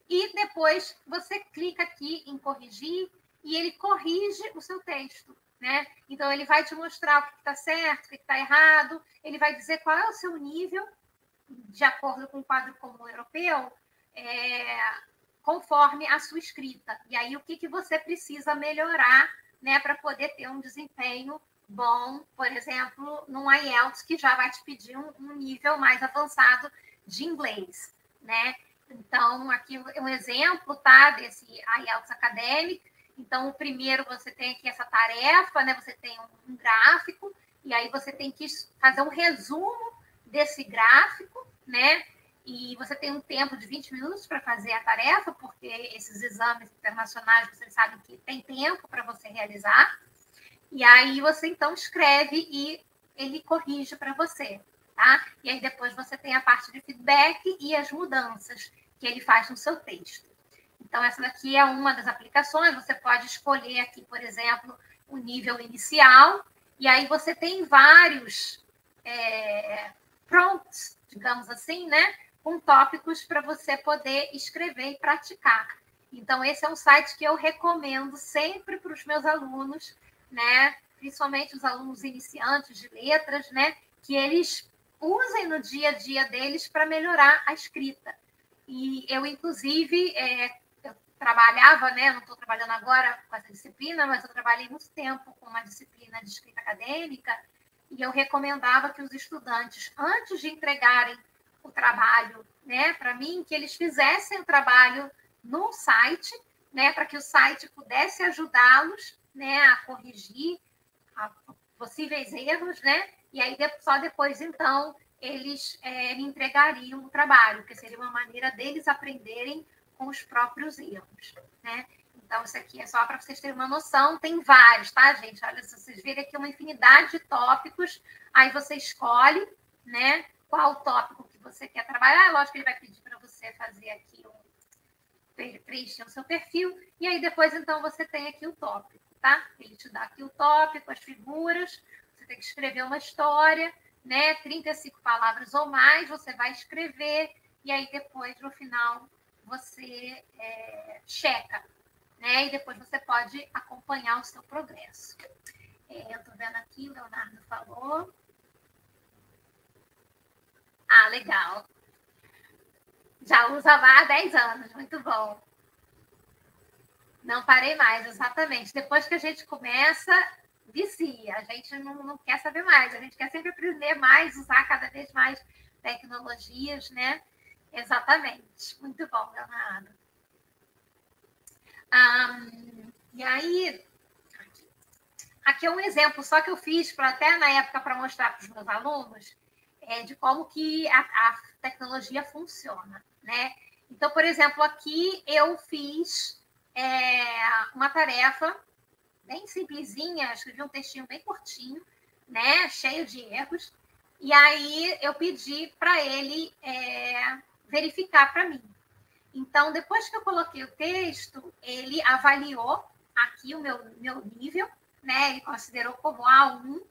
e depois você clica aqui em corrigir e ele corrige o seu texto, né? Então ele vai te mostrar o que está certo, o que está errado, ele vai dizer qual é o seu nível de acordo com o quadro comum europeu, é, conforme a sua escrita. E aí o que, que você precisa melhorar, né, para poder ter um desempenho bom, por exemplo, num IELTS, que já vai te pedir um, um nível mais avançado de inglês, né? Então, aqui um exemplo, tá, desse IELTS acadêmico. Então, o primeiro, você tem aqui essa tarefa, né? Você tem um, um gráfico, e aí você tem que fazer um resumo desse gráfico, né? E você tem um tempo de 20 minutos para fazer a tarefa, porque esses exames internacionais, vocês sabem que tem tempo para você realizar. E aí você então escreve e ele corrige para você, tá? E aí depois você tem a parte de feedback e as mudanças que ele faz no seu texto. Então essa daqui é uma das aplicações, você pode escolher aqui, por exemplo, o nível inicial, e aí você tem vários é, prompts, digamos assim, né? Com tópicos para você poder escrever e praticar. Então, esse é um site que eu recomendo sempre para os meus alunos, né? Principalmente os alunos iniciantes de letras, né? Que eles usem no dia a dia deles para melhorar a escrita. E eu, inclusive, é, eu trabalhava, né? Não estou trabalhando agora com essa disciplina, mas eu trabalhei muito tempo com uma disciplina de escrita acadêmica e eu recomendava que os estudantes, antes de entregarem o trabalho, né, para mim, que eles fizessem o trabalho no site, né, para que o site pudesse ajudá-los né, a corrigir a possíveis erros, né? E aí só depois, então, eles é, me entregariam o trabalho, que seria uma maneira deles aprenderem com os próprios erros, né? Então, isso aqui é só para vocês terem uma noção. Tem vários, tá, gente? Olha, se vocês virem aqui uma infinidade de tópicos, aí você escolhe, né? Qual tópico que você quer trabalhar. É lógico que ele vai pedir para você fazer aqui um preencher o seu perfil, e aí depois, então, você tem aqui o tópico tá? Ele te dá aqui o tópico, as figuras, você tem que escrever uma história, né? 35 palavras ou mais, você vai escrever, e aí depois, no final, você é, checa, né? E depois você pode acompanhar o seu progresso. É, eu estou vendo aqui, o Leonardo falou. Ah, legal. Já usa há 10 anos, muito bom. Não parei mais, exatamente. Depois que a gente começa, vicia. A gente não, não quer saber mais, a gente quer sempre aprender mais, usar cada vez mais tecnologias, né? Exatamente. Muito bom, Leonardo. Um, e aí, aqui. é um exemplo só que eu fiz para até na época para mostrar para os meus alunos é, de como que a, a, tecnologia funciona, né? Então, por exemplo, aqui eu fiz é, uma tarefa bem simplesinha, escrevi um textinho bem curtinho, né? Cheio de erros. E aí eu pedi para ele é, verificar para mim. Então, depois que eu coloquei o texto, ele avaliou aqui o meu, meu nível, né? Ele considerou como A1,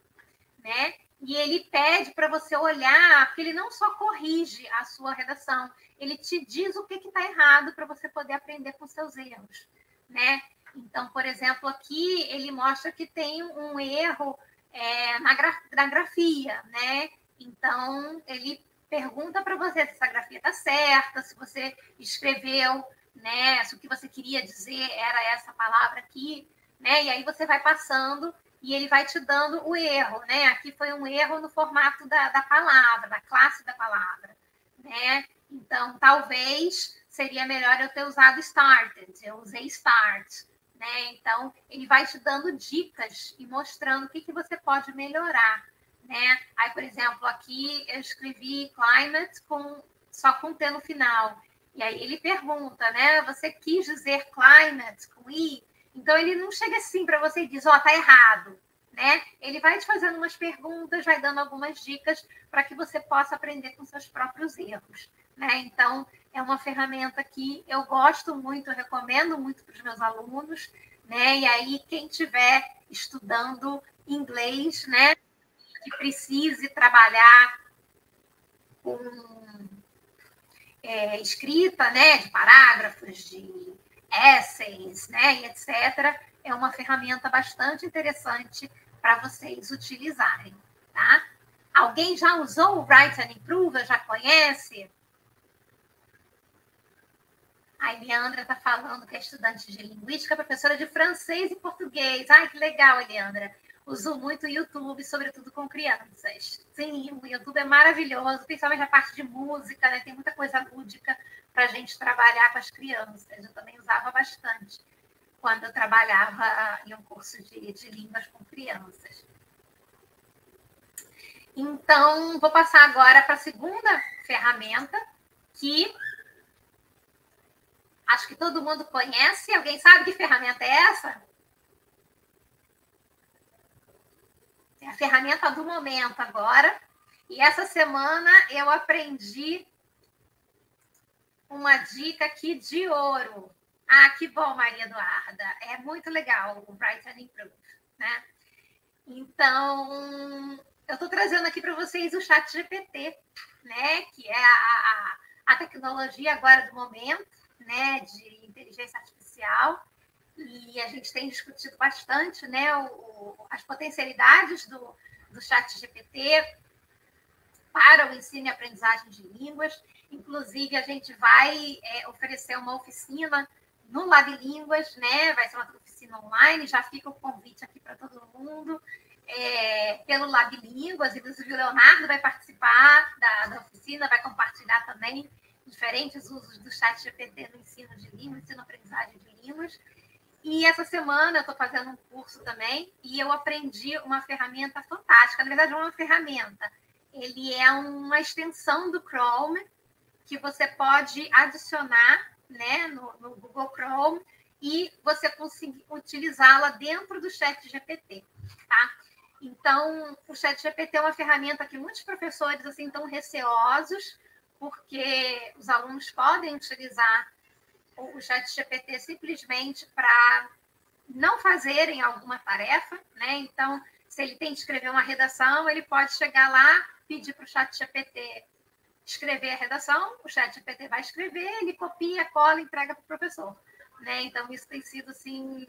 né? E ele pede para você olhar, porque ele não só corrige a sua redação, ele te diz o que está errado para você poder aprender com seus erros, né? Então, por exemplo, aqui ele mostra que tem um erro é, na, gra na grafia, né? Então, ele pergunta para você se essa grafia está certa, se você escreveu, né? Se o que você queria dizer era essa palavra aqui, né? E aí você vai passando e ele vai te dando o erro, né? Aqui foi um erro no formato da, da palavra, da classe da palavra, né? Então, talvez seria melhor eu ter usado started, eu usei start, né? Então, ele vai te dando dicas e mostrando o que, que você pode melhorar, né? Aí, por exemplo, aqui eu escrevi climate com só com T no final. E aí ele pergunta, né? Você quis dizer climate com I? Então ele não chega assim para você e diz, ó, oh, tá errado, né? Ele vai te fazendo umas perguntas, vai dando algumas dicas para que você possa aprender com seus próprios erros, né? Então é uma ferramenta que eu gosto muito, eu recomendo muito para os meus alunos, né? E aí quem estiver estudando inglês, né? que precise trabalhar com é, escrita né, de parágrafos, de essays, né, e etc., é uma ferramenta bastante interessante para vocês utilizarem. Tá? Alguém já usou o Write and Improve? Já conhece? A Eliandra está falando que é estudante de linguística, professora de francês e português. Ai, que legal, Eliandra uso muito o YouTube, sobretudo com crianças. Sim, o YouTube é maravilhoso, principalmente a parte de música, né? Tem muita coisa lúdica para a gente trabalhar com as crianças. Eu também usava bastante quando eu trabalhava em um curso de, de línguas com crianças. Então, vou passar agora para a segunda ferramenta, que acho que todo mundo conhece. Alguém sabe que ferramenta é essa? É a ferramenta do momento agora. E essa semana eu aprendi uma dica aqui de ouro. Ah, que bom, Maria Eduarda. É muito legal o Bright and Improve, né? Então, eu estou trazendo aqui para vocês o chat GPT, né? Que é a, a, a tecnologia agora do momento, né? De inteligência artificial e a gente tem discutido bastante né, o, as potencialidades do, do chat GPT para o ensino e aprendizagem de línguas. Inclusive, a gente vai é, oferecer uma oficina no Lab Línguas, né? Vai ser uma oficina online, já fica o convite aqui para todo mundo. É, pelo Lab Línguas, inclusive o Leonardo vai participar da, da oficina, vai compartilhar também diferentes usos do chat GPT no ensino de línguas, ensino aprendizagem de línguas. E essa semana eu estou fazendo um curso também e eu aprendi uma ferramenta fantástica. Na verdade, é uma ferramenta. Ele é uma extensão do Chrome que você pode adicionar né, no, no Google Chrome e você conseguir utilizá-la dentro do Chat GPT, tá? Então, o Chat GPT é uma ferramenta que muitos professores assim estão receosos porque os alunos podem utilizar o chat GPT simplesmente para não fazerem alguma tarefa, né? Então, se ele tem que escrever uma redação, ele pode chegar lá, pedir para o chat GPT escrever a redação, o chat GPT vai escrever, ele copia, cola, entrega para o professor. Né? Então, isso tem sido assim,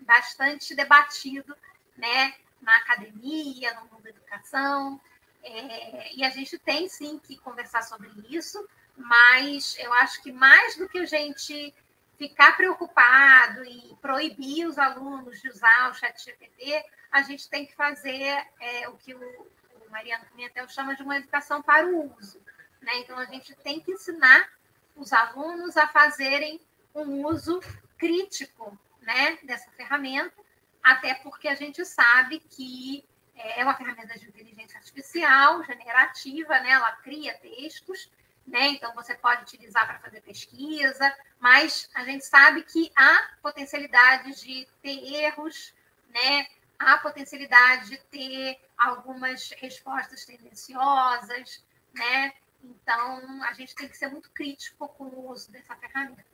bastante debatido né? na academia, no mundo da educação. É, e a gente tem sim que conversar sobre isso, mas eu acho que mais do que a gente ficar preocupado e proibir os alunos de usar o chat GPT, a gente tem que fazer é, o que o, o Mariano Pimentel chama de uma educação para o uso. Né? Então, a gente tem que ensinar os alunos a fazerem um uso crítico né, dessa ferramenta, até porque a gente sabe que é uma ferramenta de inteligência artificial generativa, né? ela cria textos, né? então você pode utilizar para fazer pesquisa, mas a gente sabe que há potencialidade de ter erros, né? há potencialidade de ter algumas respostas tendenciosas, né? Então, a gente tem que ser muito crítico com o uso dessa ferramenta.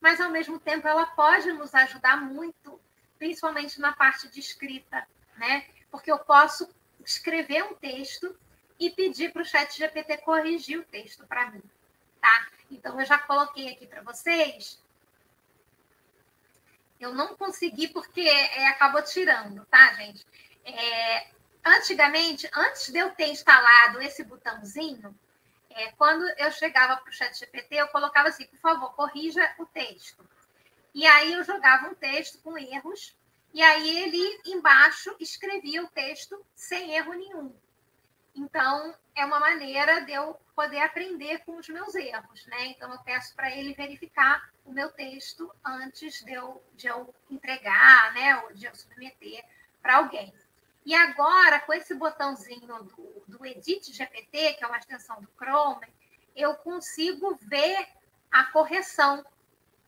Mas, ao mesmo tempo, ela pode nos ajudar muito, principalmente na parte de escrita, né? Porque eu posso escrever um texto e pedir para o chat GPT corrigir o texto para mim, tá? Então, eu já coloquei aqui para vocês. Eu não consegui porque é, acabou tirando, tá, gente? É, antigamente, antes de eu ter instalado esse botãozinho, é, quando eu chegava para o chat GPT, eu colocava assim, por favor, corrija o texto. E aí eu jogava um texto com erros, e aí ele embaixo escrevia o texto sem erro nenhum. Então, é uma maneira de eu poder aprender com os meus erros, né? Então, eu peço para ele verificar o meu texto antes de eu, de eu entregar, né? Ou de eu submeter para alguém. E agora, com esse botãozinho do, do Edit GPT, que é uma extensão do Chrome, eu consigo ver a correção,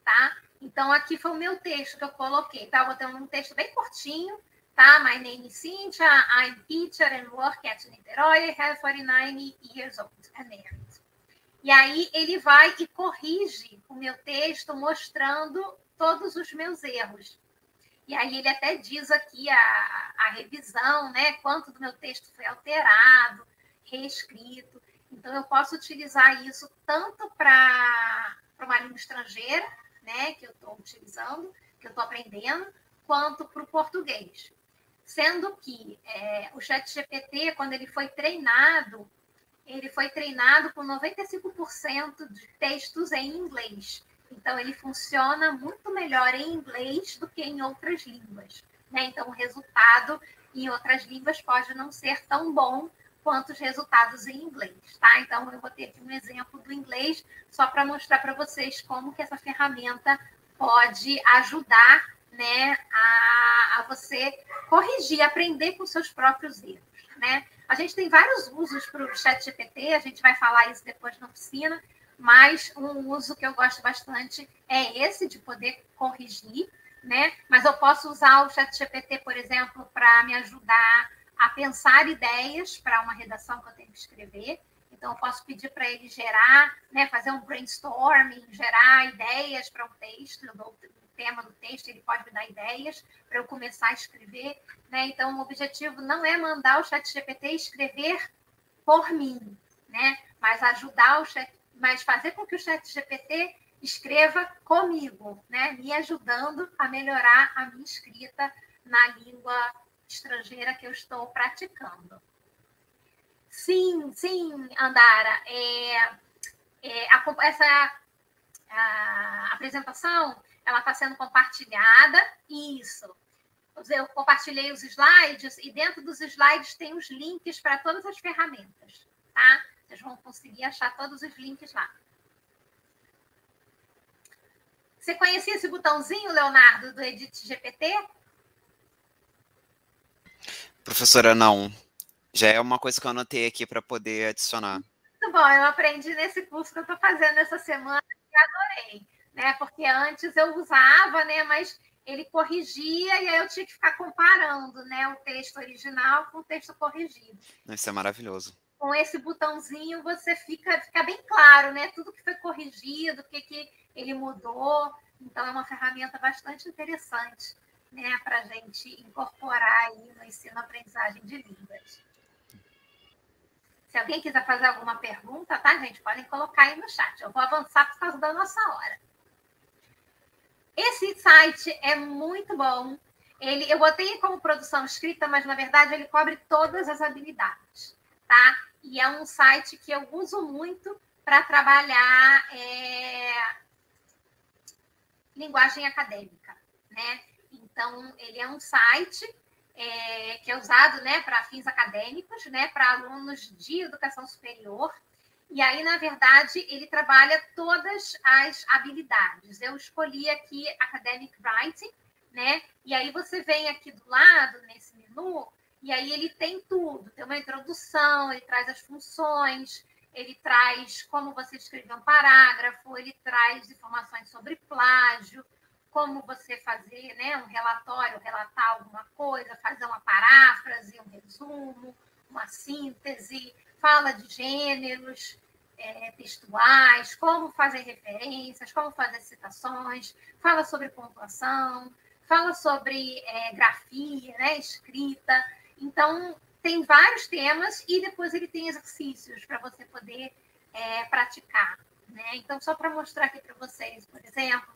tá? Então, aqui foi o meu texto que eu coloquei, tá? Eu botei um texto bem curtinho, tá? My name is Cynthia, I'm teacher and work at Niterói, I have 49 years old and. E aí ele vai e corrige o meu texto mostrando todos os meus erros. E aí ele até diz aqui a, a revisão, né? Quanto do meu texto foi alterado, reescrito. Então, eu posso utilizar isso tanto para uma língua estrangeira, né? Que eu estou utilizando, que eu estou aprendendo, quanto para o português. Sendo que é, o chat GPT, quando ele foi treinado, ele foi treinado com 95% de textos em inglês. Então, ele funciona muito melhor em inglês do que em outras línguas. Né? Então, o resultado em outras línguas pode não ser tão bom quanto os resultados em inglês, tá? Então, eu vou ter aqui um exemplo do inglês só para mostrar para vocês como que essa ferramenta pode ajudar, né, a, a você corrigir, aprender com seus próprios erros, né? A gente tem vários usos para o chat GPT, a gente vai falar isso depois na oficina, mas um uso que eu gosto bastante é esse de poder corrigir, né? Mas eu posso usar o Chat GPT, por exemplo, para me ajudar a pensar ideias para uma redação que eu tenho que escrever. Então, eu posso pedir para ele gerar, né, fazer um brainstorming, gerar ideias para um texto. Eu dou o tema do texto, ele pode me dar ideias para eu começar a escrever. Né? Então, o objetivo não é mandar o chat GPT escrever por mim, né? mas ajudar o chat mas fazer com que o chat GPT escreva comigo, né? me ajudando a melhorar a minha escrita na língua estrangeira que eu estou praticando. Sim, sim, Andara. É, é, a, essa a apresentação ela está sendo compartilhada. Isso. Eu compartilhei os slides e dentro dos slides tem os links para todas as ferramentas, tá? Vocês vão conseguir achar todos os links lá. Você conhecia esse botãozinho, Leonardo, do Edit GPT? Professora, não. Já é uma coisa que eu anotei aqui para poder adicionar. Muito bom, eu aprendi nesse curso que eu estou fazendo essa semana e adorei. Né? Porque antes eu usava, né? mas ele corrigia e aí eu tinha que ficar comparando né? o texto original com o texto corrigido. Isso é maravilhoso com esse botãozinho você fica, fica bem claro, né? Tudo que foi corrigido, o que, que ele mudou. Então, é uma ferramenta bastante interessante né, para a gente incorporar aí no ensino-aprendizagem de línguas. Se alguém quiser fazer alguma pergunta, tá, gente? Podem colocar aí no chat. Eu vou avançar por causa da nossa hora. Esse site é muito bom. Ele, eu botei como produção escrita, mas na verdade ele cobre todas as habilidades, tá? e é um site que eu uso muito para trabalhar é, linguagem acadêmica, né? Então, ele é um site é, que é usado né, para fins acadêmicos, né, para alunos de educação superior. E aí, na verdade, ele trabalha todas as habilidades. Eu escolhi aqui Academic Writing, né? E aí você vem aqui do lado, nesse menu, e aí ele tem tudo. Tem uma introdução, ele traz as funções, ele traz como você escrever um parágrafo, ele traz informações sobre plágio, como você fazer né, um relatório, relatar alguma coisa, fazer uma paráfrase, um resumo, uma síntese, fala de gêneros é, textuais, como fazer referências, como fazer citações, fala sobre pontuação, fala sobre é, grafia, né, escrita. Então, tem vários temas e depois ele tem exercícios para você poder é, praticar. Né? Então, só para mostrar aqui para vocês, por exemplo,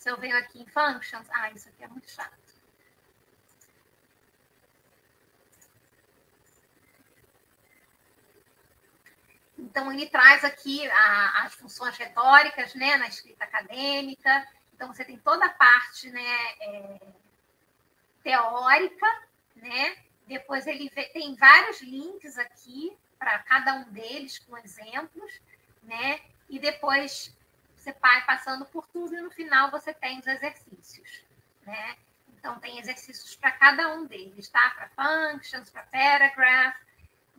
se eu venho aqui em Functions, ah, isso aqui é muito chato. Então, ele traz aqui a, as funções retóricas né, na escrita acadêmica. Então, você tem toda a parte né, é, teórica, né? Depois ele tem vários links aqui para cada um deles com exemplos, né? E depois você vai passando por tudo e no final você tem os exercícios, né? Então, tem exercícios para cada um deles, tá? Para functions, para paragraph.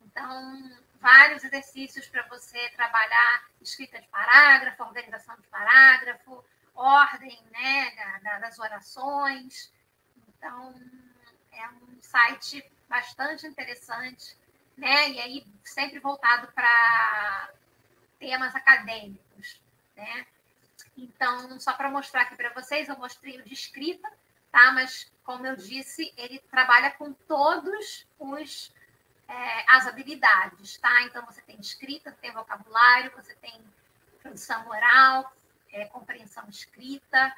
Então, vários exercícios para você trabalhar escrita de parágrafo, organização de parágrafo, ordem né, das orações. Então, é um site bastante interessante, né? E aí, sempre voltado para temas acadêmicos né? Então, só para mostrar aqui para vocês, eu mostrei o de escrita, tá? Mas, como eu disse, ele trabalha com todos os é, as habilidades, tá? Então, você tem escrita, tem vocabulário, você tem produção oral, é, compreensão escrita,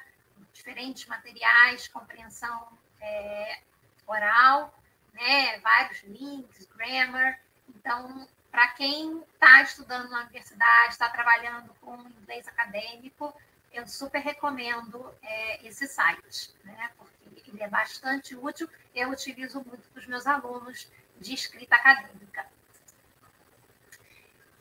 diferentes materiais, compreensão é, oral, né? Vários links, grammar. Então, para quem está estudando na universidade, está trabalhando com inglês acadêmico, eu super recomendo é, esse site, né? porque ele é bastante útil. Eu utilizo muito para os meus alunos de escrita acadêmica.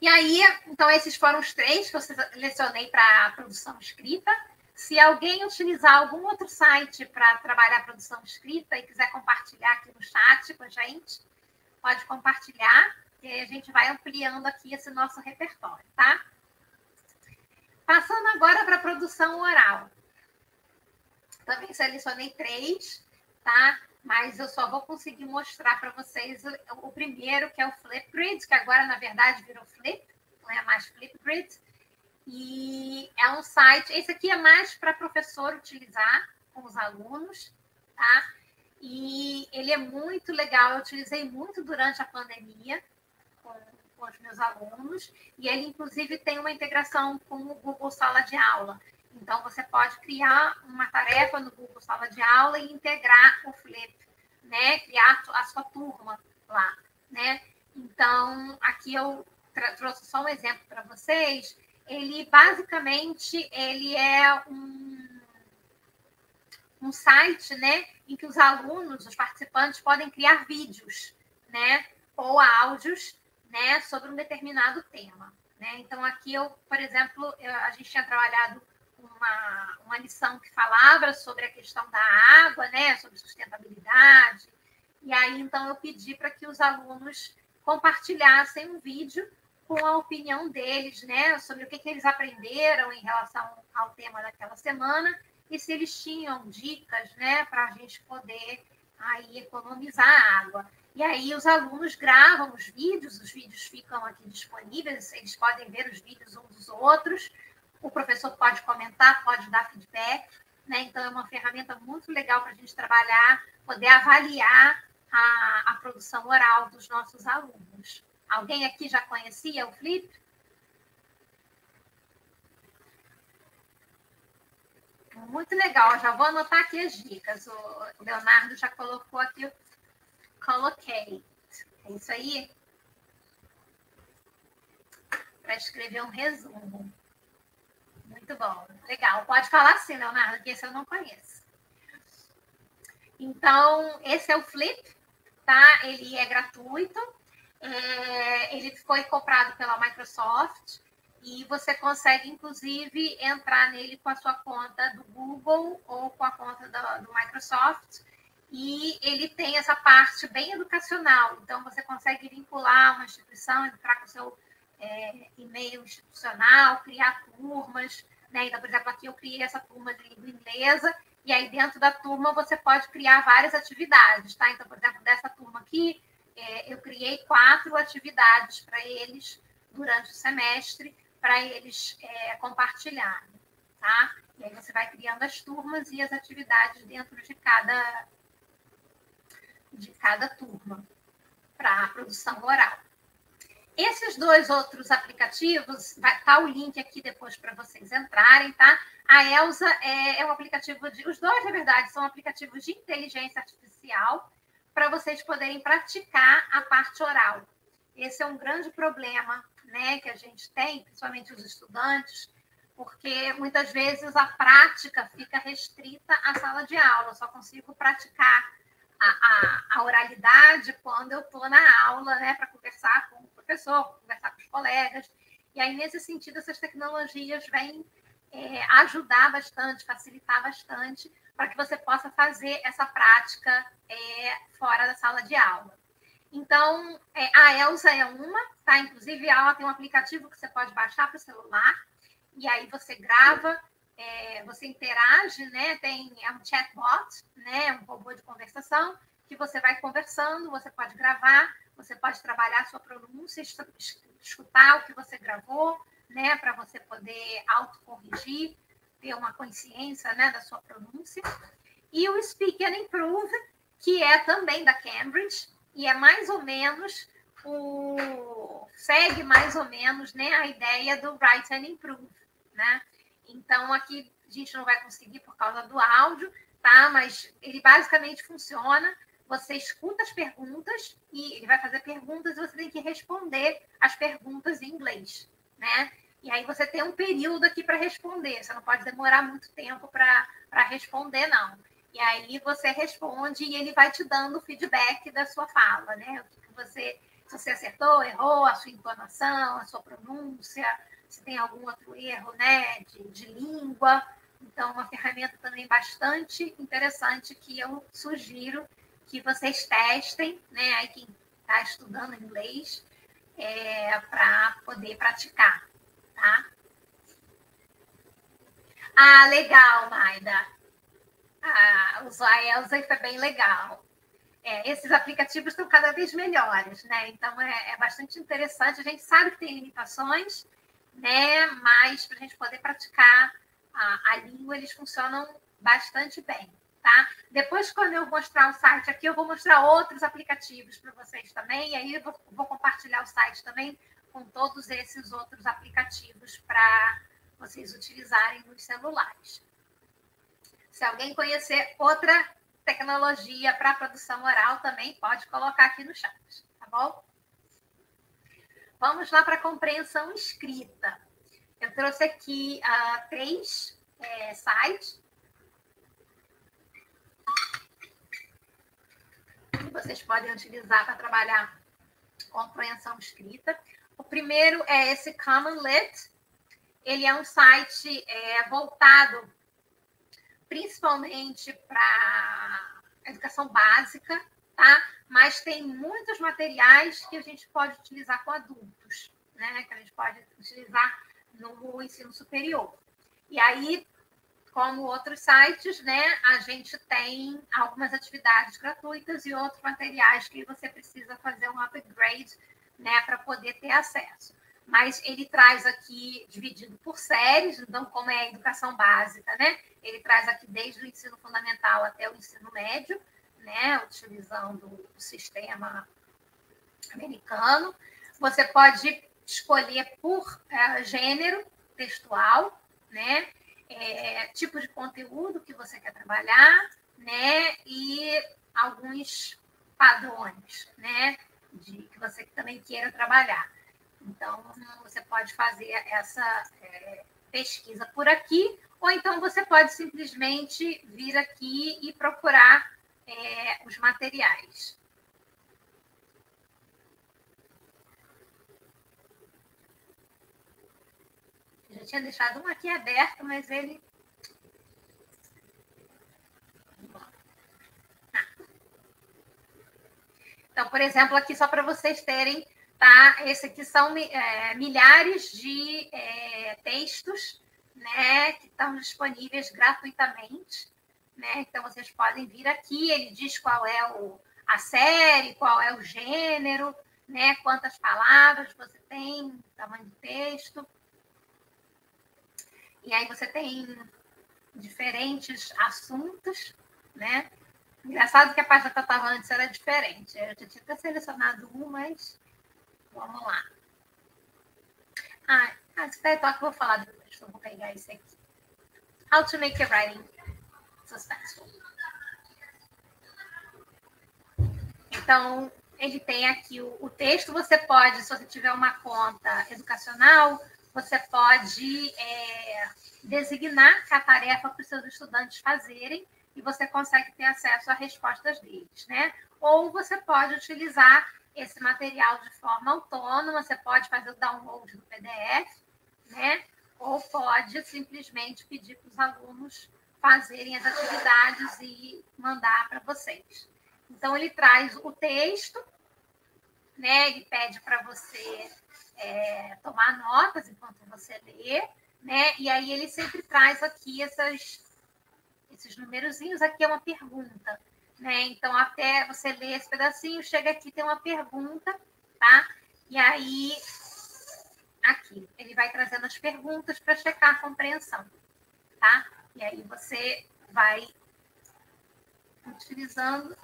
E aí, então, esses foram os três que eu selecionei para a produção escrita. Se alguém utilizar algum outro site para trabalhar a produção escrita e quiser compartilhar aqui no chat com a gente, pode compartilhar porque a gente vai ampliando aqui esse nosso repertório, tá? Passando agora para a produção oral. Também selecionei três, tá? Mas eu só vou conseguir mostrar para vocês o, o, primeiro, que é o Flipgrid, que agora, na verdade, virou Flip, não é mais Flipgrid. E é um site, esse aqui é mais para professor utilizar com os alunos, tá? E ele é muito legal, eu utilizei muito durante a pandemia, com, os meus alunos, e ele, inclusive, tem uma integração com o Google Sala de Aula. Então, você pode criar uma tarefa no Google Sala de Aula e integrar o Flip, né? Criar a sua turma lá, né? Então, aqui eu trouxe só um exemplo para vocês. Ele, basicamente, ele é um, um site, né? Em que os alunos, os participantes, podem criar vídeos, né? Ou áudios né, sobre um determinado tema. Né? Então, aqui eu, por exemplo, eu, a gente tinha trabalhado uma, uma lição que falava sobre a questão da água, né, sobre sustentabilidade. E aí, então, eu pedi para que os alunos compartilhassem um vídeo com a opinião deles, né, sobre o que, que eles aprenderam em relação ao tema daquela semana e se eles tinham dicas, né, para a gente poder aí economizar água. E aí os alunos gravam os vídeos, os vídeos ficam aqui disponíveis, eles podem ver os vídeos uns dos outros, o professor pode comentar, pode dar feedback, né? Então é uma ferramenta muito legal para a gente trabalhar, poder avaliar a, a produção oral dos nossos alunos. Alguém aqui já conhecia o Flip? Muito legal, já vou anotar aqui as dicas. O Leonardo já colocou aqui Collocate. É isso aí? para escrever um resumo. Muito bom, legal. Pode falar sim, Leonardo, que esse eu não conheço. Então, esse é o Flip, tá? Ele é gratuito. É, ele foi comprado pela Microsoft e você consegue, inclusive, entrar nele com a sua conta do Google ou com a conta do, do Microsoft. E ele tem essa parte bem educacional. Então, você consegue vincular uma instituição, entrar com o seu é, e-mail institucional, criar turmas. Né? Então, por exemplo, aqui eu criei essa turma de língua inglesa. E aí, dentro da turma, você pode criar várias atividades. Tá? Então, por exemplo, dessa turma aqui, é, eu criei quatro atividades para eles durante o semestre para eles é, compartilharem, tá? E aí você vai criando as turmas e as atividades dentro de cada de cada turma para a produção oral. Esses dois outros aplicativos, vai estar tá o link aqui depois para vocês entrarem, tá? A Elsa é, é um aplicativo de. Os dois, na verdade, são aplicativos de inteligência artificial para vocês poderem praticar a parte oral. Esse é um grande problema né, que a gente tem, principalmente os estudantes, porque muitas vezes a prática fica restrita à sala de aula. Eu só consigo praticar a, a, oralidade quando eu estou na aula, né, para conversar com o professor, conversar com os colegas. E aí, nesse sentido, essas tecnologias vêm é, ajudar bastante, facilitar bastante, para que você possa fazer essa prática é, fora da sala de aula. Então, é, a Elsa é uma, tá? Inclusive, ela tem um aplicativo que você pode baixar para o celular, e aí você grava, é, você interage, né? Tem é um chatbot, né? Um robô de conversação, que você vai conversando, você pode gravar, você pode trabalhar a sua pronúncia, escutar o que você gravou, né? Para você poder autocorrigir, ter uma consciência né, da sua pronúncia. E o Speak and Improve, que é também da Cambridge, e é mais ou menos o segue mais ou menos né, a ideia do write and improve, né? Então aqui a gente não vai conseguir por causa do áudio, tá? Mas ele basicamente funciona. Você escuta as perguntas e ele vai fazer perguntas e você tem que responder as perguntas em inglês, né? E aí você tem um período aqui para responder. Você não pode demorar muito tempo para responder, não. E aí você responde e ele vai te dando feedback da sua fala, né? O que você, se você acertou, errou, a sua entonação, a sua pronúncia, se tem algum outro erro, né, de, de língua. Então, uma ferramenta também bastante interessante que eu sugiro que vocês testem, né? Aí quem está estudando inglês, é, para poder praticar, tá? Ah, legal, Maida a usar a Elsa e foi bem legal. É, esses aplicativos estão cada vez melhores, né? Então é, é, bastante interessante. A gente sabe que tem limitações, né? Mas para a gente poder praticar a, a, língua, eles funcionam bastante bem, tá? Depois, quando eu mostrar o site aqui, eu vou mostrar outros aplicativos para vocês também. E aí eu vou, vou compartilhar o site também com todos esses outros aplicativos para vocês utilizarem nos celulares. Se alguém conhecer outra tecnologia para produção oral, também pode colocar aqui no chat, tá bom? Vamos lá para a compreensão escrita. Eu trouxe aqui uh, três é, sites que vocês podem utilizar para trabalhar compreensão escrita. O primeiro é esse Common Lit. Ele é um site é, voltado principalmente para educação básica, tá? Mas tem muitos materiais que a gente pode utilizar com adultos, né? Que a gente pode utilizar no ensino superior. E aí, como outros sites, né, a gente tem algumas atividades gratuitas e outros materiais que você precisa fazer um upgrade, né, para poder ter acesso mas ele traz aqui dividido por séries, então, como é a educação básica, né? Ele traz aqui desde o ensino fundamental até o ensino médio, né? Utilizando o sistema americano. Você pode escolher por é, gênero textual, né? É, tipo de conteúdo que você quer trabalhar, né? E alguns padrões, né? De que você também queira trabalhar. Então, você pode fazer essa é, pesquisa por aqui, ou então você pode simplesmente vir aqui e procurar é, os materiais. Eu já tinha deixado um aqui aberto, mas ele. Então, por exemplo, aqui só para vocês terem, tá? Esse aqui são é, milhares de é, textos, né, que estão disponíveis gratuitamente, né? Então vocês podem vir aqui, ele diz qual é o, a série, qual é o gênero, né? Quantas palavras você tem, tamanho do texto. E aí você tem diferentes assuntos, né? Engraçado que a página que eu estava antes era diferente. Eu já tinha até selecionado um, mas vamos lá. Ah, ah esse daí que eu vou falar depois. Então, vou pegar esse aqui. How to make your writing Então, ele tem aqui o, o texto. Você pode, se você tiver uma conta educacional, você pode é, designar a tarefa para os seus estudantes fazerem e você consegue ter acesso às respostas deles, né? Ou você pode utilizar esse material de forma autônoma, você pode fazer o download do PDF, né? Ou pode simplesmente pedir para os alunos fazerem as atividades e mandar para vocês. Então, ele traz o texto, né? Ele pede para você é, tomar notas enquanto você lê, né? E aí ele sempre traz aqui essas esses numerozinhos aqui é uma pergunta, né? Então, até você ler esse pedacinho, chega aqui, tem uma pergunta, tá? E aí, aqui, ele vai trazendo as perguntas para checar a compreensão, tá? E aí você vai utilizando.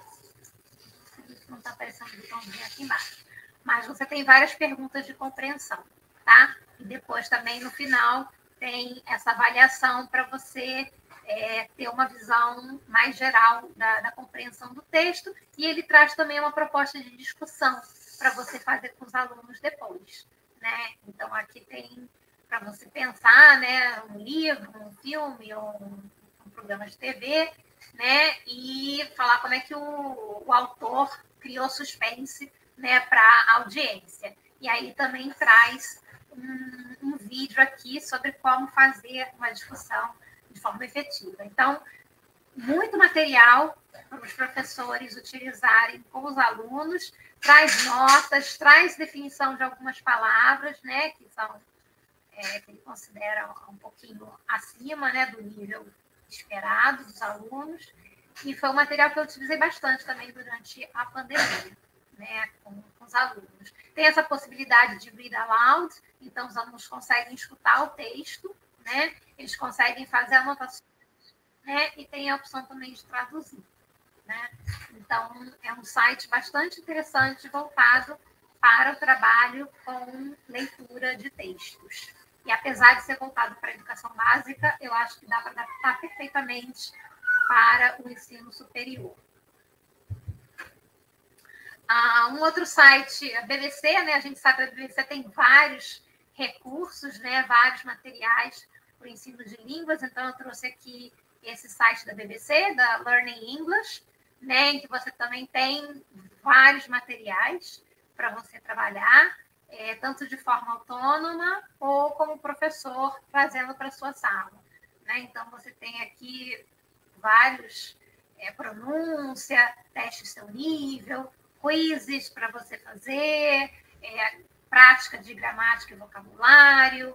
Não está aparecendo o botãozinho aqui embaixo. Mas você tem várias perguntas de compreensão, tá? E depois também no final tem essa avaliação para você é, ter uma visão mais geral da, da, compreensão do texto, e ele traz também uma proposta de discussão para você fazer com os alunos depois. Né? Então, aqui tem para você pensar né, um livro, um filme, um, um, programa de TV, né, e falar como é que o, o autor criou suspense né, para audiência. E aí também traz um, um vídeo aqui sobre como fazer uma discussão de forma efetiva. Então, muito material para os professores utilizarem com os alunos, traz notas, traz definição de algumas palavras, né, que são é, que ele considera um pouquinho acima, né, do nível esperado dos alunos. E foi um material que eu utilizei bastante também durante a pandemia, né, com, com os alunos. Tem essa possibilidade de read aloud, então os alunos conseguem escutar o texto né? Eles conseguem fazer anotações, né? E tem a opção também de traduzir, né? Então, é um site bastante interessante voltado para o trabalho com leitura de textos. Apesar de ser voltado para a educação básica, eu acho que dá para adaptar perfeitamente para o ensino superior. Ah, um outro site, a BBC, né? A gente sabe que a BBC tem vários recursos, né? Vários materiais para o ensino de línguas. Então, eu trouxe aqui esse site da BBC, da Learning English, né, em que você também tem vários materiais para você trabalhar, é, tanto de forma autônoma ou como professor trazendo para sua sala. Né? Então, você tem aqui vários é, pronúncia, teste seu nível, quizzes para você fazer, é, prática de gramática e vocabulário,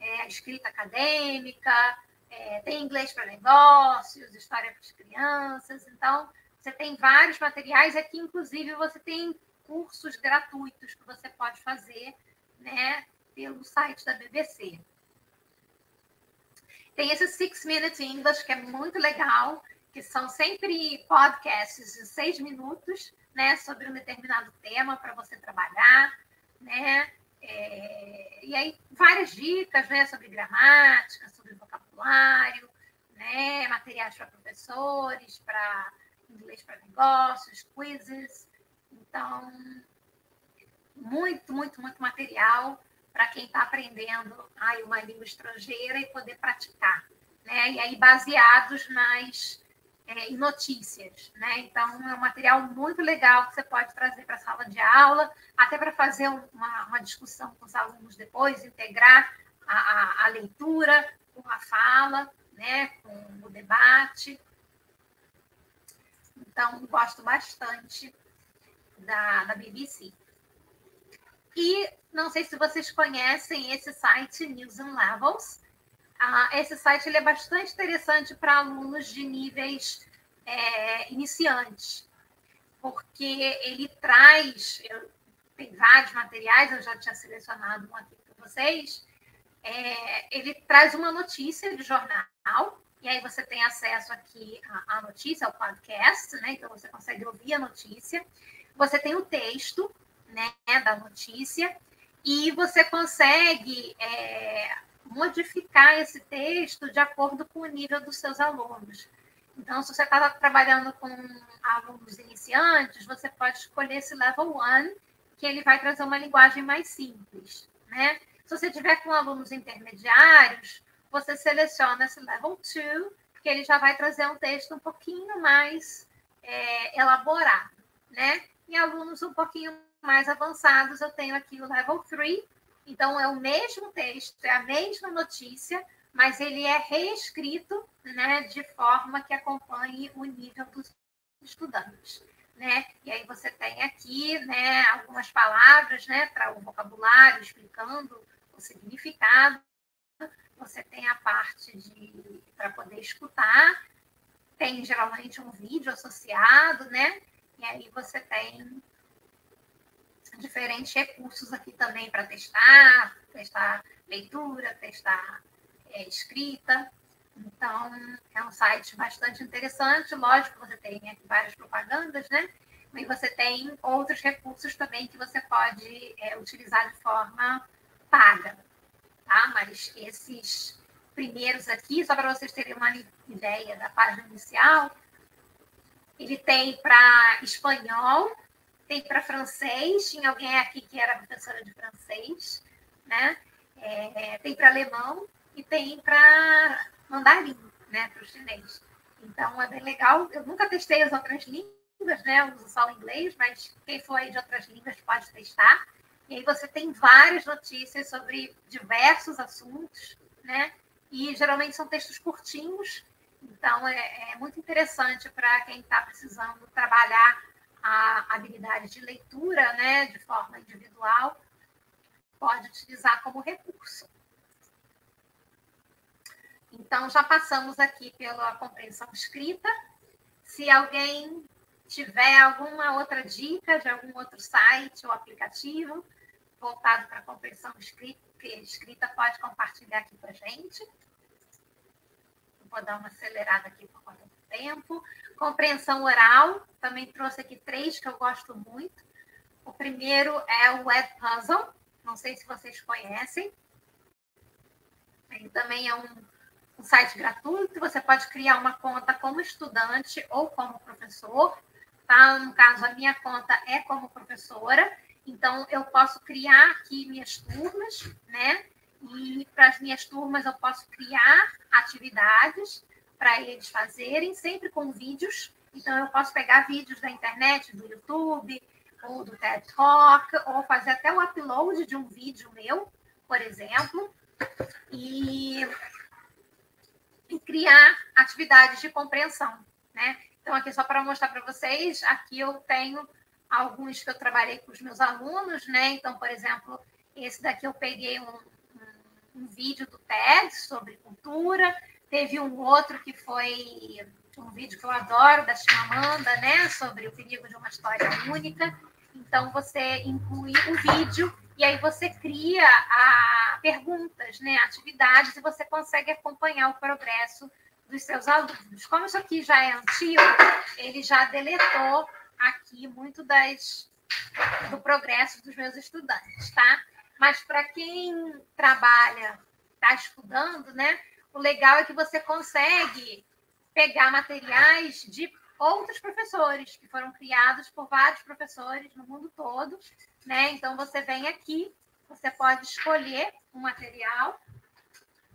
é, escrita acadêmica, é, tem inglês para negócios, história para as crianças. Então, você tem vários materiais. Aqui, inclusive, você tem cursos gratuitos que você pode fazer né, pelo site da BBC. Tem esse Six Minutes English, que é muito legal, que são sempre podcasts de seis minutos, né, sobre um determinado tema para você trabalhar, né? É, e aí, várias dicas né, sobre gramática, sobre vocabulário, né, materiais para professores, para inglês para negócios, quizzes. Então, muito, muito, muito material para quem está aprendendo ai, uma língua estrangeira e poder praticar. Né? E aí, baseados nas é, em notícias. Né? Então, é um material muito legal que você pode trazer para a sala de aula, até para fazer uma, uma, discussão com os alunos depois, integrar a, a, a leitura com a fala, né? com o debate. Então, gosto bastante da, da BBC. E não sei se vocês conhecem esse site News and Levels. Ah, esse site ele é bastante interessante para alunos de níveis é, iniciantes, porque ele traz, eu, tem vários materiais, eu já tinha selecionado um aqui para vocês, é, ele traz uma notícia de jornal, e aí você tem acesso aqui à, à notícia, ao podcast, né? Então você consegue ouvir a notícia. Você tem o texto, né, da notícia, e você consegue é, modificar esse texto de acordo com o nível dos seus alunos. Então, se você está trabalhando com alunos iniciantes, você pode escolher esse level 1, que ele vai trazer uma linguagem mais simples. Né? Se você tiver com alunos intermediários, você seleciona esse level 2, que ele já vai trazer um texto um pouquinho mais é, elaborado. Né? E alunos um pouquinho mais avançados, eu tenho aqui o level 3, então, é o mesmo texto, é a mesma notícia, mas ele é reescrito né, de forma que acompanhe o nível dos estudantes. Né? E aí você tem aqui né, algumas palavras né, para o vocabulário, explicando o significado. Você tem a parte de para poder escutar, tem geralmente um vídeo associado, né? E aí você tem diferentes recursos aqui também para testar, testar leitura, testar é, escrita. Então, é um site bastante interessante. Lógico, você tem aqui várias propagandas, né? E você tem outros recursos também que você pode é, utilizar de forma paga, tá? Mas esses primeiros aqui, só para vocês terem uma ideia da página inicial, ele tem para espanhol, tem para francês, tinha alguém aqui que era professora de francês, né? É, tem para alemão e tem para mandarim, né? Para o chinês. Então é bem legal. Eu nunca testei as outras línguas, né? Eu uso só o inglês, mas quem for de outras línguas pode testar. E aí você tem várias notícias sobre diversos assuntos, né? E geralmente são textos curtinhos, então é, é muito interessante para quem está precisando trabalhar a habilidade de leitura né, de forma individual, pode utilizar como recurso. Então, já passamos aqui pela compreensão escrita. Se alguém tiver alguma outra dica de algum outro site ou aplicativo voltado para a compreensão escrita, escrita, pode compartilhar aqui com a gente. Vou dar uma acelerada aqui por conta do tempo. Compreensão oral, também trouxe aqui três que eu gosto muito. O primeiro é o Web Puzzle, não sei se vocês conhecem. Ele também é um, um site gratuito, você pode criar uma conta como estudante ou como professor. Tá? No caso, a minha conta é como professora, então eu posso criar aqui minhas turmas, né? E para as minhas turmas eu posso criar atividades para eles fazerem, sempre com vídeos. Então, eu posso pegar vídeos da internet, do YouTube, ou do TED Talk, ou fazer até o upload de um vídeo meu, por exemplo, e, e criar atividades de compreensão. Né? Então, aqui só para mostrar para vocês, aqui eu tenho alguns que eu trabalhei com os meus alunos, né? Então, por exemplo, esse daqui eu peguei um, um, vídeo do TED sobre cultura, Teve um outro que foi um vídeo que eu adoro, da Chimamanda, né? Sobre o perigo de uma história única. Então, você inclui o vídeo e aí você cria a, perguntas, né? Atividades e você consegue acompanhar o progresso dos seus alunos. Como isso aqui já é antigo, ele já deletou aqui muito das, do progresso dos meus estudantes, tá? Mas para quem trabalha, está estudando, né? o legal é que você consegue pegar materiais de outros professores, que foram criados por vários professores no mundo todo, né? Então você vem aqui, você pode escolher um material,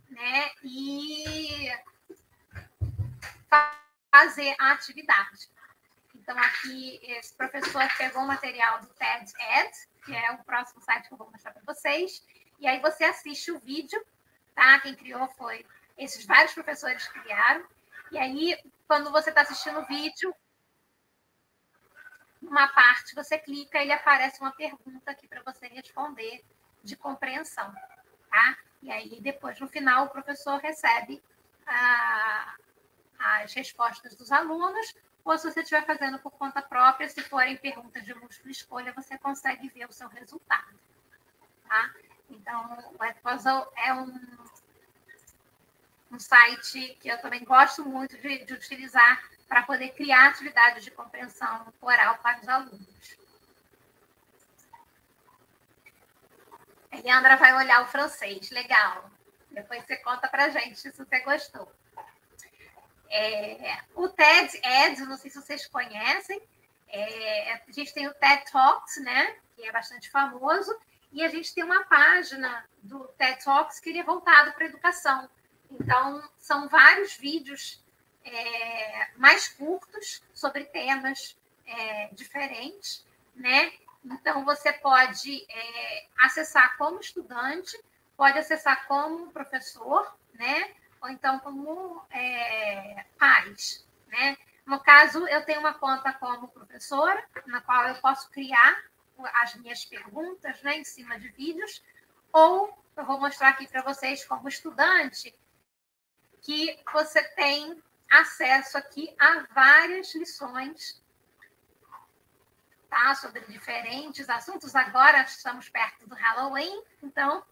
né? E fazer a atividade. Então, aqui, esse professor pegou o material do TED Ed, que é o próximo site que eu vou mostrar para vocês, e aí você assiste o vídeo, tá? Quem criou foi esses vários professores criaram, e aí, quando você está assistindo o vídeo, uma parte você clica, ele aparece uma pergunta aqui para você responder de compreensão, tá? E aí depois no final o professor recebe a, as respostas dos alunos, ou se você estiver fazendo por conta própria, se forem perguntas de múltipla escolha, você consegue ver o seu resultado, tá? Então, o Edpuzzle é um, um site que eu também gosto muito de, de utilizar para poder criar atividades de compreensão oral para os alunos. A Leandra vai olhar o francês, legal. Depois você conta para gente se você gostou. É, o TED Ed, não sei se vocês conhecem, é, a gente tem o TED Talks, né, que é bastante famoso, e a gente tem uma página do TED Talks que é voltado para a educação. Então, são vários vídeos é, mais curtos sobre temas é, diferentes, né? Então, você pode é, acessar como estudante, pode acessar como professor, né? Ou então como é, pais, né? No caso, eu tenho uma conta como professora, na qual eu posso criar as minhas perguntas né, em cima de vídeos, ou eu vou mostrar aqui para vocês como estudante que você tem acesso aqui a várias lições tá? sobre diferentes assuntos. Agora estamos perto do Halloween, então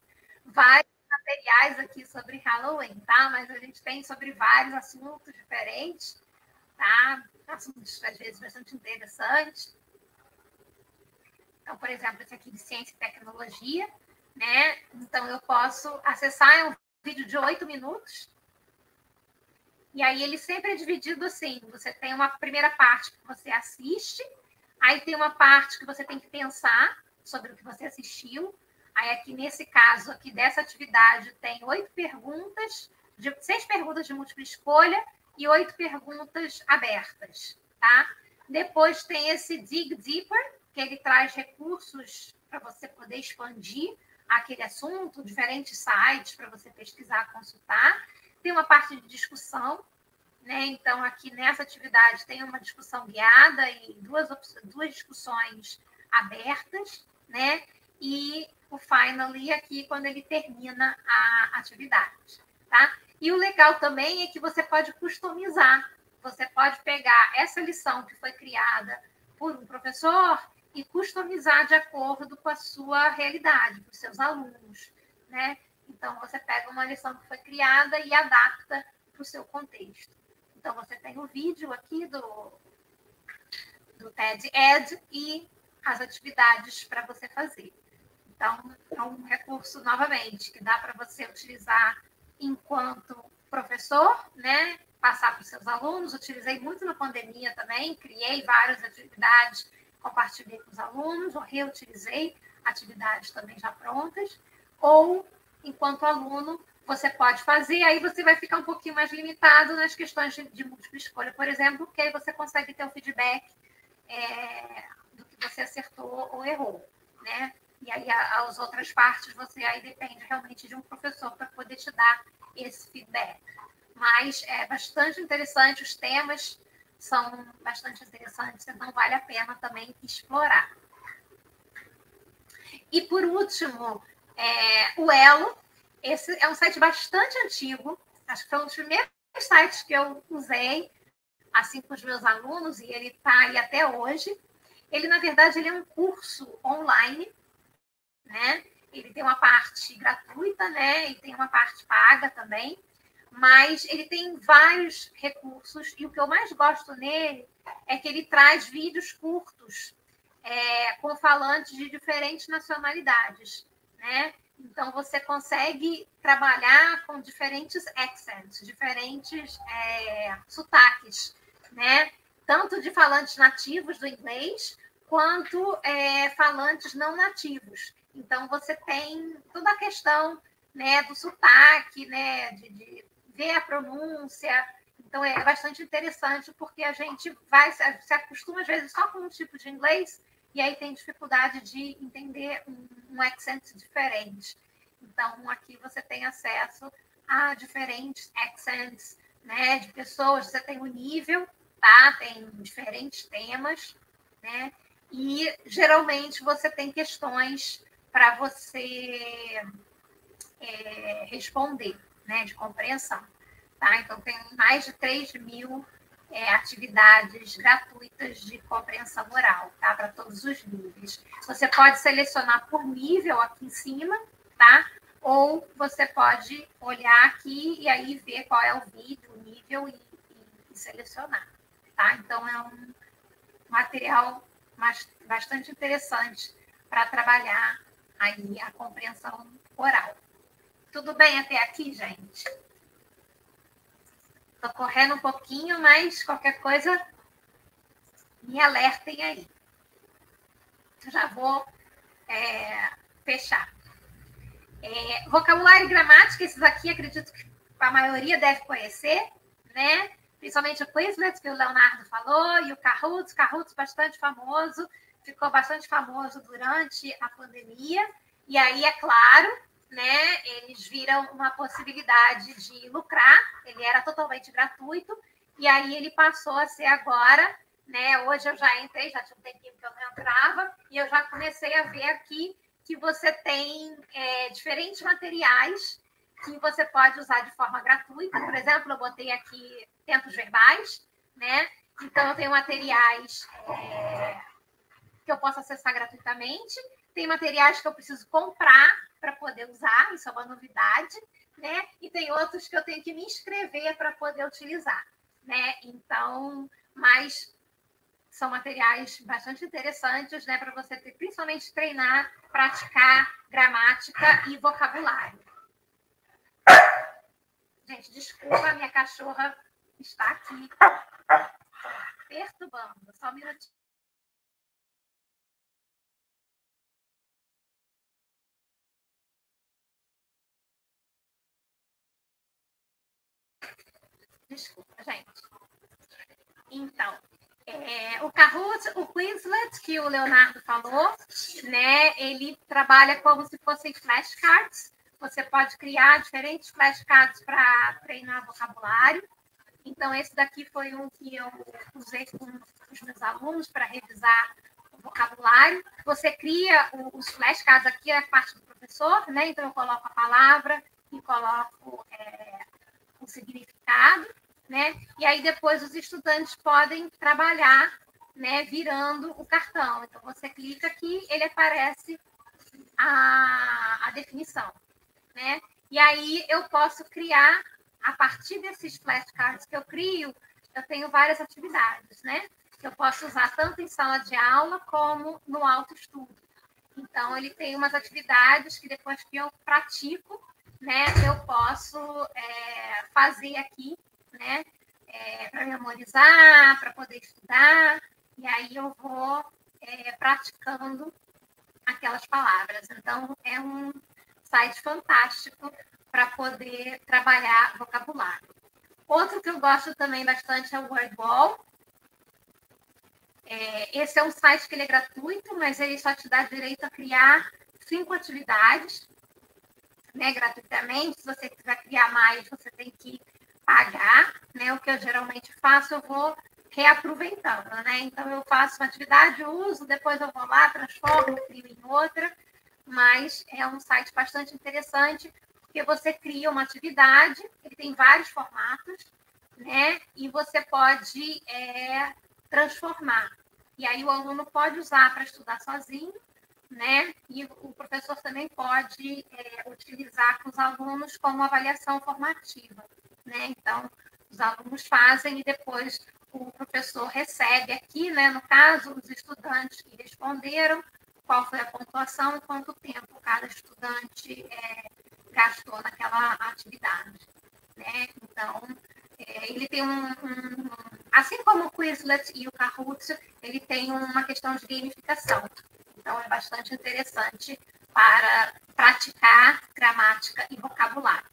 vários materiais aqui sobre Halloween, tá? Mas a gente tem sobre vários assuntos diferentes, tá? Assuntos às vezes bastante interessantes. Então, por exemplo, esse aqui de ciência e tecnologia, né? Então eu posso acessar é um vídeo de oito minutos, e aí ele sempre é dividido assim: você tem uma primeira parte que você assiste, aí tem uma parte que você tem que pensar sobre o que você assistiu. Aí aqui nesse caso aqui dessa atividade tem oito perguntas, de, seis perguntas de múltipla escolha e oito perguntas abertas, tá? Depois tem esse Dig Deeper, que ele traz recursos para você poder expandir aquele assunto, diferentes sites para você pesquisar, consultar. Tem uma parte de discussão, né? Então, aqui nessa atividade tem uma discussão guiada e duas, duas discussões abertas, né? E o finally aqui quando ele termina a atividade, tá? E o legal também é que você pode customizar. Você pode pegar essa lição que foi criada por um professor e customizar de acordo com a sua realidade, para os seus alunos, né? Então, você pega uma lição que foi criada e adapta para o seu contexto. Então, você tem o vídeo aqui do, do TED Ed e as atividades para você fazer. Então, é um recurso, novamente, que dá para você utilizar enquanto professor, né? Passar para os seus alunos. Utilizei muito na pandemia também, criei várias atividades, compartilhei com os alunos, ou reutilizei atividades também já prontas. Ou enquanto aluno, você pode fazer, aí você vai ficar um pouquinho mais limitado nas questões de, de múltipla escolha, por exemplo, porque aí você consegue ter o feedback é, do que você acertou ou errou, né? E aí as outras partes você aí depende realmente de um professor para poder te dar esse feedback. Mas é bastante interessante, os temas são bastante interessantes, então vale a pena também explorar. E por último, é, o Elo, esse é um site bastante antigo, acho que foi um dos primeiros sites que eu usei, assim com os meus alunos, e ele está aí até hoje. Ele, na verdade, ele é um curso online, né? Ele tem uma parte gratuita, né? E tem uma parte paga também, mas ele tem vários recursos, e o que eu mais gosto nele é que ele traz vídeos curtos é, com falantes de diferentes nacionalidades né? Então, você consegue trabalhar com diferentes accents, diferentes é, sotaques, né? Tanto de falantes nativos do inglês, quanto é, falantes não nativos. Então, você tem toda a questão né, do sotaque, né, de, de ver a pronúncia. Então, é bastante interessante, porque a gente vai se acostuma, às vezes, só com um tipo de inglês, e aí tem dificuldade de entender um, um accent diferente. Então, aqui você tem acesso a diferentes accents, né, de pessoas, você tem o nível, tá? Tem diferentes temas, né? E geralmente você tem questões para você é, responder, né, de compreensão. Tá? Então, tem mais de 3 mil é, atividades gratuitas de compreensão oral, tá? Para todos os níveis. Você pode selecionar por nível aqui em cima, tá? Ou você pode olhar aqui e aí ver qual é o vídeo, o nível e, e, e selecionar, tá? Então, é um material bastante interessante para trabalhar aí a compreensão oral. Tudo bem até aqui, gente? Estou correndo um pouquinho, mas qualquer coisa me alertem aí. Já vou é, fechar. É, vocabulário e gramática, esses aqui acredito que a maioria deve conhecer, né? Principalmente o Quizlet, que o Leonardo falou, e o Kahoot, Kahoot bastante famoso, ficou bastante famoso durante a pandemia. E aí, é claro, né, eles viram uma possibilidade de lucrar, ele era totalmente gratuito, e aí ele passou a ser agora, né, hoje eu já entrei, já tinha um tempinho que eu não entrava, e eu já comecei a ver aqui que você tem é, diferentes materiais que você pode usar de forma gratuita, por exemplo, eu botei aqui tempos verbais, né, então eu tenho materiais é, que eu posso acessar gratuitamente, tem materiais que eu preciso comprar para poder usar, isso é uma novidade, né? E tem outros que eu tenho que me inscrever para poder utilizar, né? Então, mas são materiais bastante interessantes, né, para você ter, principalmente treinar, praticar gramática e vocabulário. Gente, desculpa, minha cachorra está aqui perturbando. Só um minutinho. Desculpa, gente. Então, é, o Kahoot, o Quizlet, que o Leonardo falou, né, ele trabalha como se fossem flashcards. Você pode criar diferentes flashcards para treinar vocabulário. Então, esse daqui foi um que eu usei com os meus alunos para revisar o vocabulário. Você cria os flashcards aqui, é a parte do professor, né? Então, eu coloco a palavra e coloco é, significado né? E aí depois os estudantes podem trabalhar, né, virando o cartão. Então você clica aqui, ele aparece a, a definição, né? E aí eu posso criar a partir desses flashcards que eu crio, eu tenho várias atividades, né? Que eu posso usar tanto em sala de aula como no autoestudo. Então, ele tem umas atividades que depois que eu pratico, né, eu posso é, fazer aqui né? É, para memorizar, para poder estudar, e aí eu vou é, praticando aquelas palavras. Então, é um site fantástico para poder trabalhar vocabulário. Outro que eu gosto também bastante é o Wordwall. É, esse é um site que é gratuito, mas ele só te dá direito a criar cinco atividades né, gratuitamente. Se você quiser criar mais, você tem que pagar, né? O que eu geralmente faço, eu vou reaproveitando, né? Então eu faço uma atividade, uso, depois eu vou lá, transformo, crio em outra, mas é um site bastante interessante, porque você cria uma atividade, ele tem vários formatos, né? E você pode é, transformar. E aí o aluno pode usar para estudar sozinho, né? E o professor também pode é, utilizar com os alunos como avaliação formativa né? Então, os alunos fazem e depois o professor recebe aqui, né? No caso, os estudantes que responderam, qual foi a pontuação e quanto tempo cada estudante é, gastou naquela atividade, né? Então, é, ele tem um, um, assim como o Quizlet e o Kahoot, ele tem uma questão de gamificação. Então, é bastante interessante para praticar gramática e vocabulário.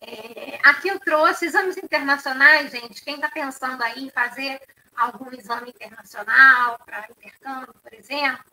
É, aqui eu trouxe exames internacionais, gente. Quem está pensando aí em fazer algum exame internacional para intercâmbio, por exemplo,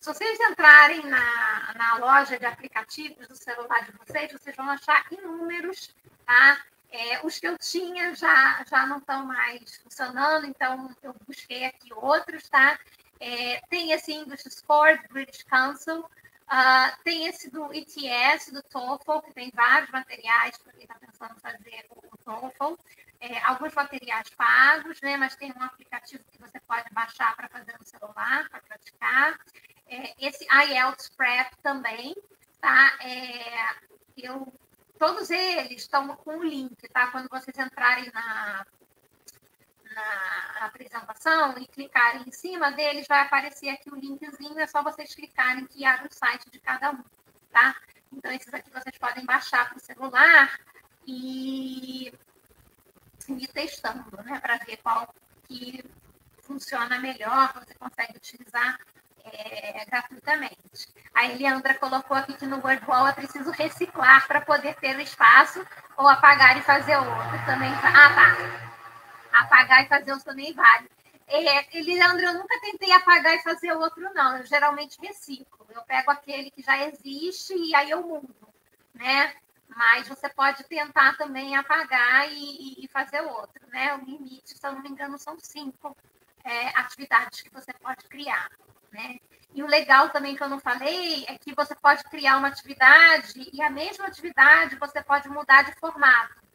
se vocês entrarem na, na loja de aplicativos do celular de vocês, vocês vão achar inúmeros, tá? É, os que eu tinha já, já não estão mais funcionando, então eu busquei aqui outros, tá? É, tem esse English Score, British Council, uh, tem esse do ETS, do TOEFL, que tem vários materiais para quem está pensando em fazer o, o TOEFL. É, alguns materiais pagos, né? Mas tem um aplicativo que você pode baixar para fazer no celular, para praticar. É, esse IELTS Prep também, tá? É, eu, todos eles estão com o link, tá? Quando vocês entrarem na, na apresentação e clicarem em cima deles, vai aparecer aqui o linkzinho, é só vocês clicarem que abre o site de cada um, tá? Então, esses aqui vocês podem baixar para o celular e ir testando, né? Para ver qual que funciona melhor, você consegue utilizar é, gratuitamente. A Eliandra colocou aqui que no WordWall é preciso reciclar para poder ter o espaço ou apagar e fazer outro. Também. Ah, tá apagar e fazer outro também vale. É, Eliandro, eu nunca tentei apagar e fazer outro, não. Eu geralmente reciclo. Eu pego aquele que já existe e aí eu mudo, né? Mas você pode tentar também apagar e, e fazer outro, né? O limite, se eu não me engano, são cinco é, atividades que você pode criar, né? E o legal também que eu não falei é que você pode criar uma atividade e a mesma atividade você pode mudar de formato.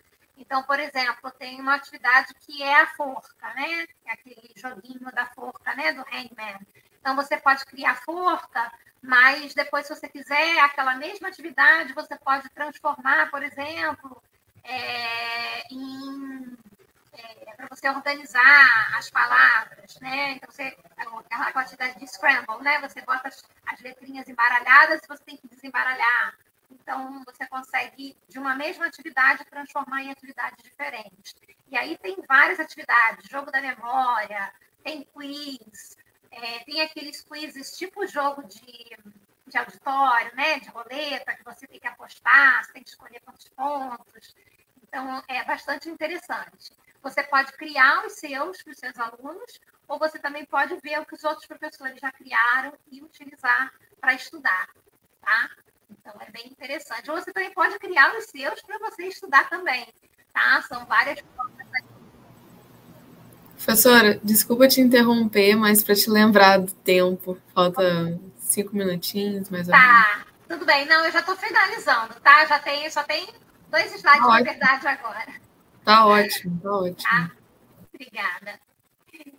Então, por exemplo, tem uma atividade que é a forca, né? É aquele joguinho da forca, né? Do Hangman. Então, você pode criar forca, mas depois, se você quiser aquela mesma atividade, você pode transformar, por exemplo, é, em é, para você organizar as palavras, né? Então, você, aquela quantidade de scramble, né? Você bota as, as letrinhas embaralhadas e você tem que desembaralhar. Então, você consegue, de uma mesma atividade, transformar em atividades diferentes. E aí tem várias atividades, jogo da memória, tem quiz, é, tem aqueles quizzes tipo jogo de, de auditório, né? De roleta, que você tem que apostar, você tem que escolher quantos pontos. Então, é bastante interessante. Você pode criar os seus para os seus alunos, ou você também pode ver o que os outros professores já criaram e utilizar para estudar, tá? Então, é bem interessante. Ou você também pode criar os seus para você estudar também, tá? São várias formas. Professora, desculpa te interromper, mas para te lembrar do tempo, falta cinco minutinhos, mais ou menos. Tá, tudo bem. Não, eu já estou finalizando, tá? Já tem, só tem dois slides, tá na verdade, agora. Tá ótimo, tá ótimo. Tá? Obrigada.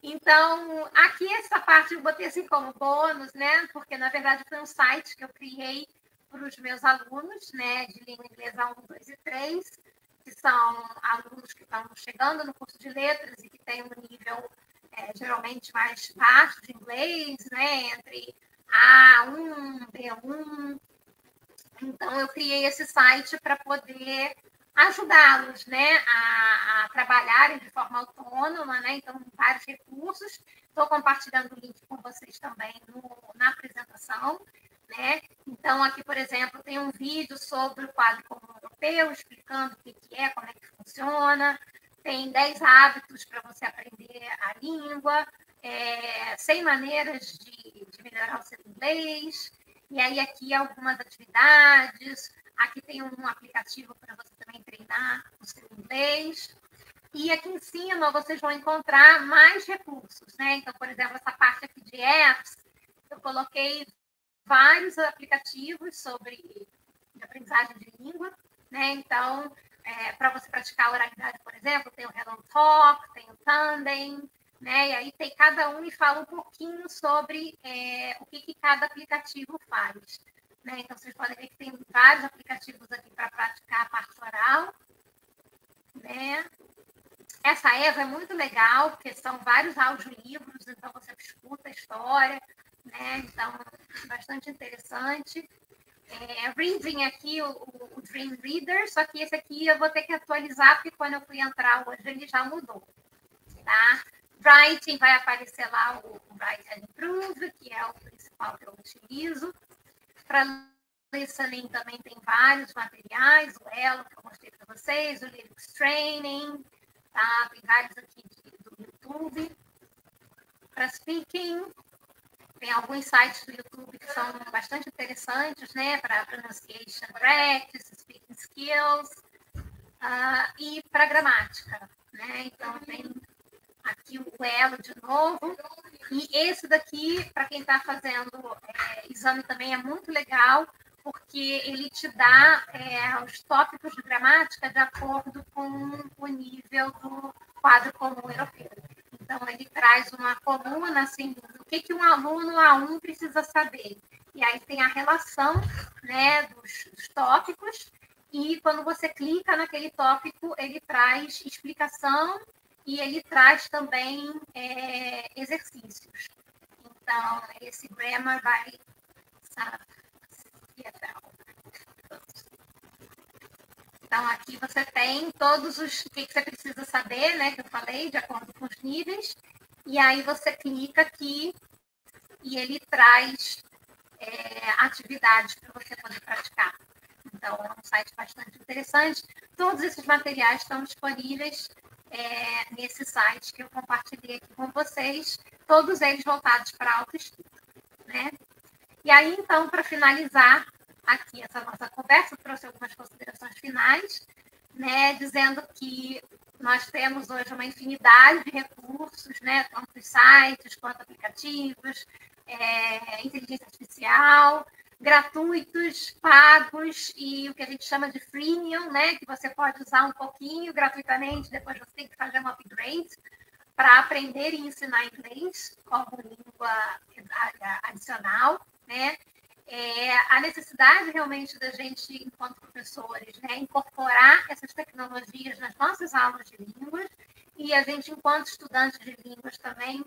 Então, aqui essa parte eu botei assim como bônus, né? Porque, na verdade, foi um site que eu criei para os meus alunos, né, de língua inglesa 1, 2 e 3, que são alunos que estão chegando no curso de letras e que têm um nível é, geralmente mais baixo de inglês, né, entre A1, B1. Então, eu criei esse site para poder ajudá-los né, a, a, trabalharem de forma autônoma, né? Então, vários recursos. Estou compartilhando o link com vocês também no, na apresentação. Né? Então, aqui, por exemplo, tem um vídeo sobre o quadro comum europeu, explicando o que é, como é que funciona. Tem 10 hábitos para você aprender a língua, é, 100 maneiras de, de melhorar o seu inglês. E aí, aqui, algumas atividades. Aqui tem um aplicativo para você também treinar o seu inglês. E aqui em cima vocês vão encontrar mais recursos, né? Então, por exemplo, essa parte aqui de apps, eu coloquei vários aplicativos sobre aprendizagem de língua, né? Então, é, para você praticar oralidade, por exemplo, tem o Hello Talk, tem o Tandem, né? E aí tem cada um e fala um pouquinho sobre é, o que, que cada aplicativo faz. Né? Então, vocês podem ver que tem vários aplicativos aqui para praticar a parte oral. Né? Essa Eva é muito legal, porque são vários audiolivros, então você escuta a história, né? Então, bastante interessante. É, reading aqui, o, o Dream Reader, só que esse aqui eu vou ter que atualizar, porque quando eu fui entrar hoje ele já mudou. Tá? Writing vai aparecer lá o, o Write and Improve, que é o principal que eu utilizo. Para listening também tem vários materiais, o Elo, que eu mostrei para vocês, o Lyrics Training, tá? Tem vários aqui de, do YouTube. Para speaking, tem alguns sites do YouTube que são bastante interessantes, né? Para pronunciation practice, speaking skills, uh, e para gramática, né? Então, tem aqui o Elo de novo. E esse daqui, para quem está fazendo é, exame também, é muito legal, porque ele te dá é, os tópicos de gramática de acordo com o nível do quadro comum europeu. Então, ele traz uma coluna, assim, o que, que um aluno A1 precisa saber. E aí tem a relação né, dos, dos tópicos, e quando você clica naquele tópico, ele traz explicação e ele traz também é, exercícios. Então, esse grammar vai. Então, aqui você tem todos os o que, você precisa saber, né? Que eu falei, de acordo com os níveis. E aí você clica aqui e ele traz é, atividades para você poder praticar. Então, é um site bastante interessante. Todos esses materiais estão disponíveis é, nesse site que eu compartilhei aqui com vocês, todos eles voltados para autoestudo. Né? E aí, então, para finalizar aqui essa nossa conversa, trouxe algumas considerações finais, né, dizendo que nós temos hoje uma infinidade de recursos, né, tanto sites quanto aplicativos, é, inteligência artificial, gratuitos, pagos e o que a gente chama de freemium, né, que você pode usar um pouquinho gratuitamente, depois você tem que fazer um upgrade para aprender e ensinar inglês como língua adicional, né? É, a necessidade realmente da gente, enquanto professores, né, incorporar essas tecnologias nas nossas aulas de línguas e a gente, enquanto estudantes de línguas, também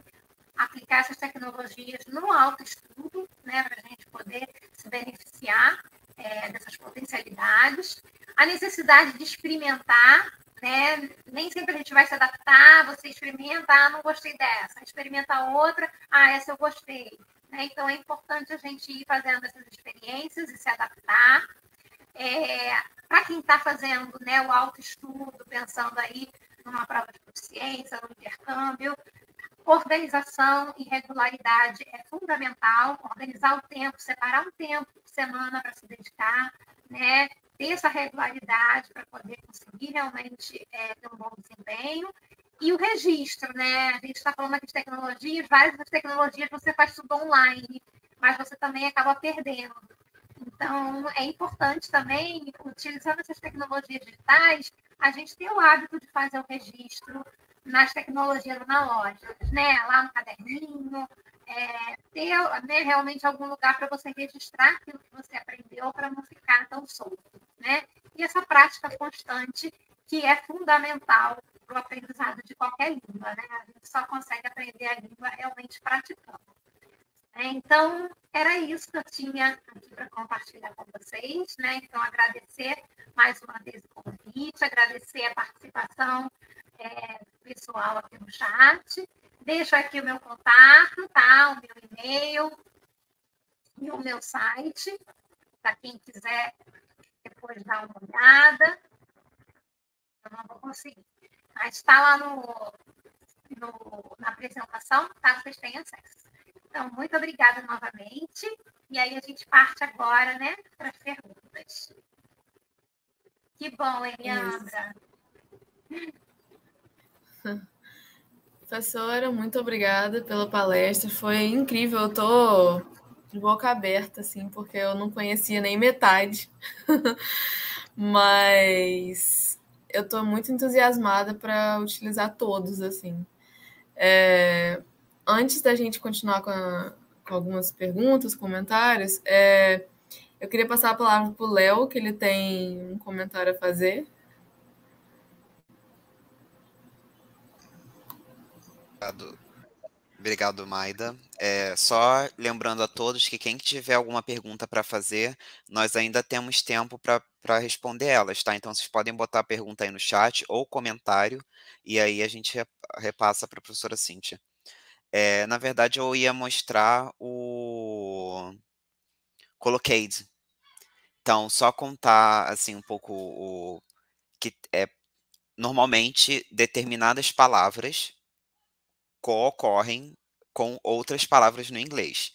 aplicar essas tecnologias no autoestudo, né, para a gente poder se beneficiar é, dessas potencialidades. A necessidade de experimentar, né, nem sempre a gente vai se adaptar, você experimenta, ah, não gostei dessa, experimenta outra, ah, essa eu gostei. Né? Então, é importante a gente ir fazendo essas experiências e se adaptar. É, para quem está fazendo né, o autoestudo, pensando aí numa prova de proficiência, no intercâmbio, organização e regularidade é fundamental. Organizar o tempo, separar um tempo por semana para se dedicar, né? Ter essa regularidade para poder conseguir realmente é, ter um bom desempenho. E o registro, né? A gente está falando aqui de tecnologias, várias das tecnologias você faz tudo online, mas você também acaba perdendo. Então, é importante também, utilizando essas tecnologias digitais, a gente ter o hábito de fazer o registro nas tecnologias analógicas, né? Lá no caderninho, é, ter né, realmente algum lugar para você registrar aquilo que você aprendeu para não ficar tão solto, né? E essa prática constante que é fundamental para o aprendizado de qualquer língua, né? A gente só consegue aprender a língua realmente praticando. É, então, era isso que eu tinha aqui para compartilhar com vocês, né? Então, agradecer mais uma vez o convite, agradecer a participação é, pessoal aqui no chat. Deixo aqui o meu contato, tá? O meu e-mail e o meu site, para quem quiser depois dar uma olhada. Eu não vou conseguir. Mas está lá no, no, na apresentação, caso vocês tenham acesso. Então, muito obrigada novamente. E aí a gente parte agora, né, para as perguntas. Que bom, Eliandra. Professora, muito obrigada pela palestra. Foi incrível. Eu tô de boca aberta, assim, porque eu não conhecia nem metade. Mas eu estou muito entusiasmada para utilizar todos, assim. É, antes da gente continuar com, a, com algumas perguntas, comentários, é, eu queria passar a palavra para o Léo, que ele tem um comentário a fazer. Obrigado, Obrigado Maida. É, só lembrando a todos que quem tiver alguma pergunta para fazer, nós ainda temos tempo para responder elas, tá? Então vocês podem botar a pergunta aí no chat ou comentário, e aí a gente repassa para a professora Cíntia. É, na verdade, eu ia mostrar o Colocade. Então, só contar assim um pouco o que é normalmente determinadas palavras co-ocorrem com outras palavras no inglês.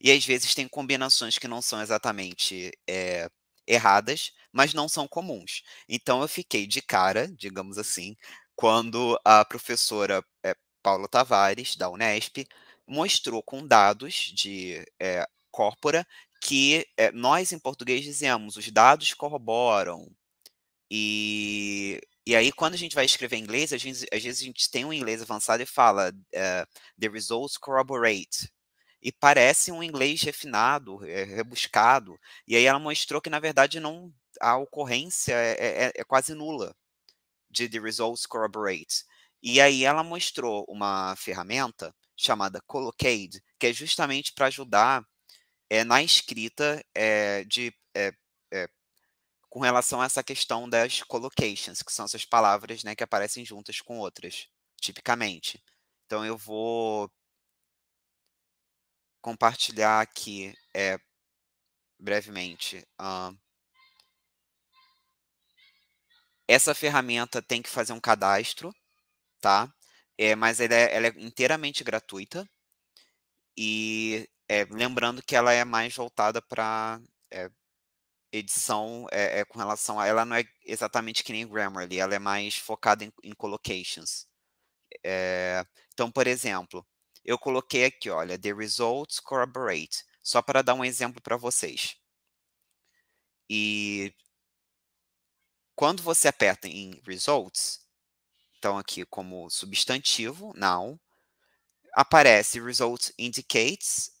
E às vezes tem combinações que não são exatamente é, erradas, mas não são comuns. Então eu fiquei de cara, digamos assim, quando a professora é, Paula Tavares, da Unesp, mostrou com dados de é, corpora que é, nós em português dizemos os dados corroboram. E, e aí, quando a gente vai escrever em inglês, às vezes, às vezes a gente tem um inglês avançado e fala uh, the results corroborate e parece um inglês refinado, é, rebuscado. E aí ela mostrou que, na verdade, não a ocorrência é, é, é quase nula de The Results Corroborate. E aí ela mostrou uma ferramenta chamada Collocade, que é justamente para ajudar é, na escrita é, de é, é, com relação a essa questão das collocations, que são essas palavras né, que aparecem juntas com outras, tipicamente. Então eu vou compartilhar aqui é, brevemente. Uh, essa ferramenta tem que fazer um cadastro, tá? É, mas ela é, ela é inteiramente gratuita. E é, lembrando que ela é mais voltada para é, edição é, é, com relação a. Ela não é exatamente que nem Grammarly, ela é mais focada em, em collocations. É, então, por exemplo, eu coloquei aqui, olha, the results corroborate, só para dar um exemplo para vocês. E quando você aperta em results, então aqui como substantivo, noun, aparece results indicates,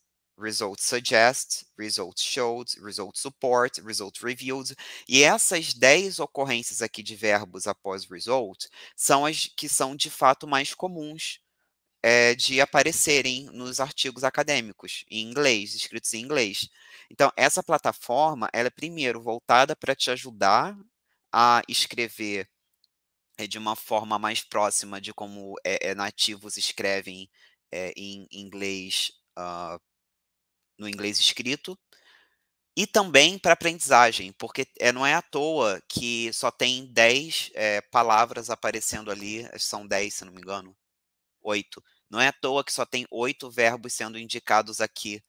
results suggest, results showed, results support, results revealed. E essas 10 ocorrências aqui de verbos após result são as que são de fato mais comuns é, de aparecerem nos artigos acadêmicos em inglês, escritos em inglês. Então, essa plataforma, ela é primeiro voltada para te ajudar a escrever é, de uma forma mais próxima de como é, nativos escrevem em inglês, uh, no inglês escrito, e também para aprendizagem, porque é, não é à toa que só tem 10 é, palavras aparecendo ali, são 10, se não me engano, 8. Não é à toa que só tem oito verbos sendo indicados aqui,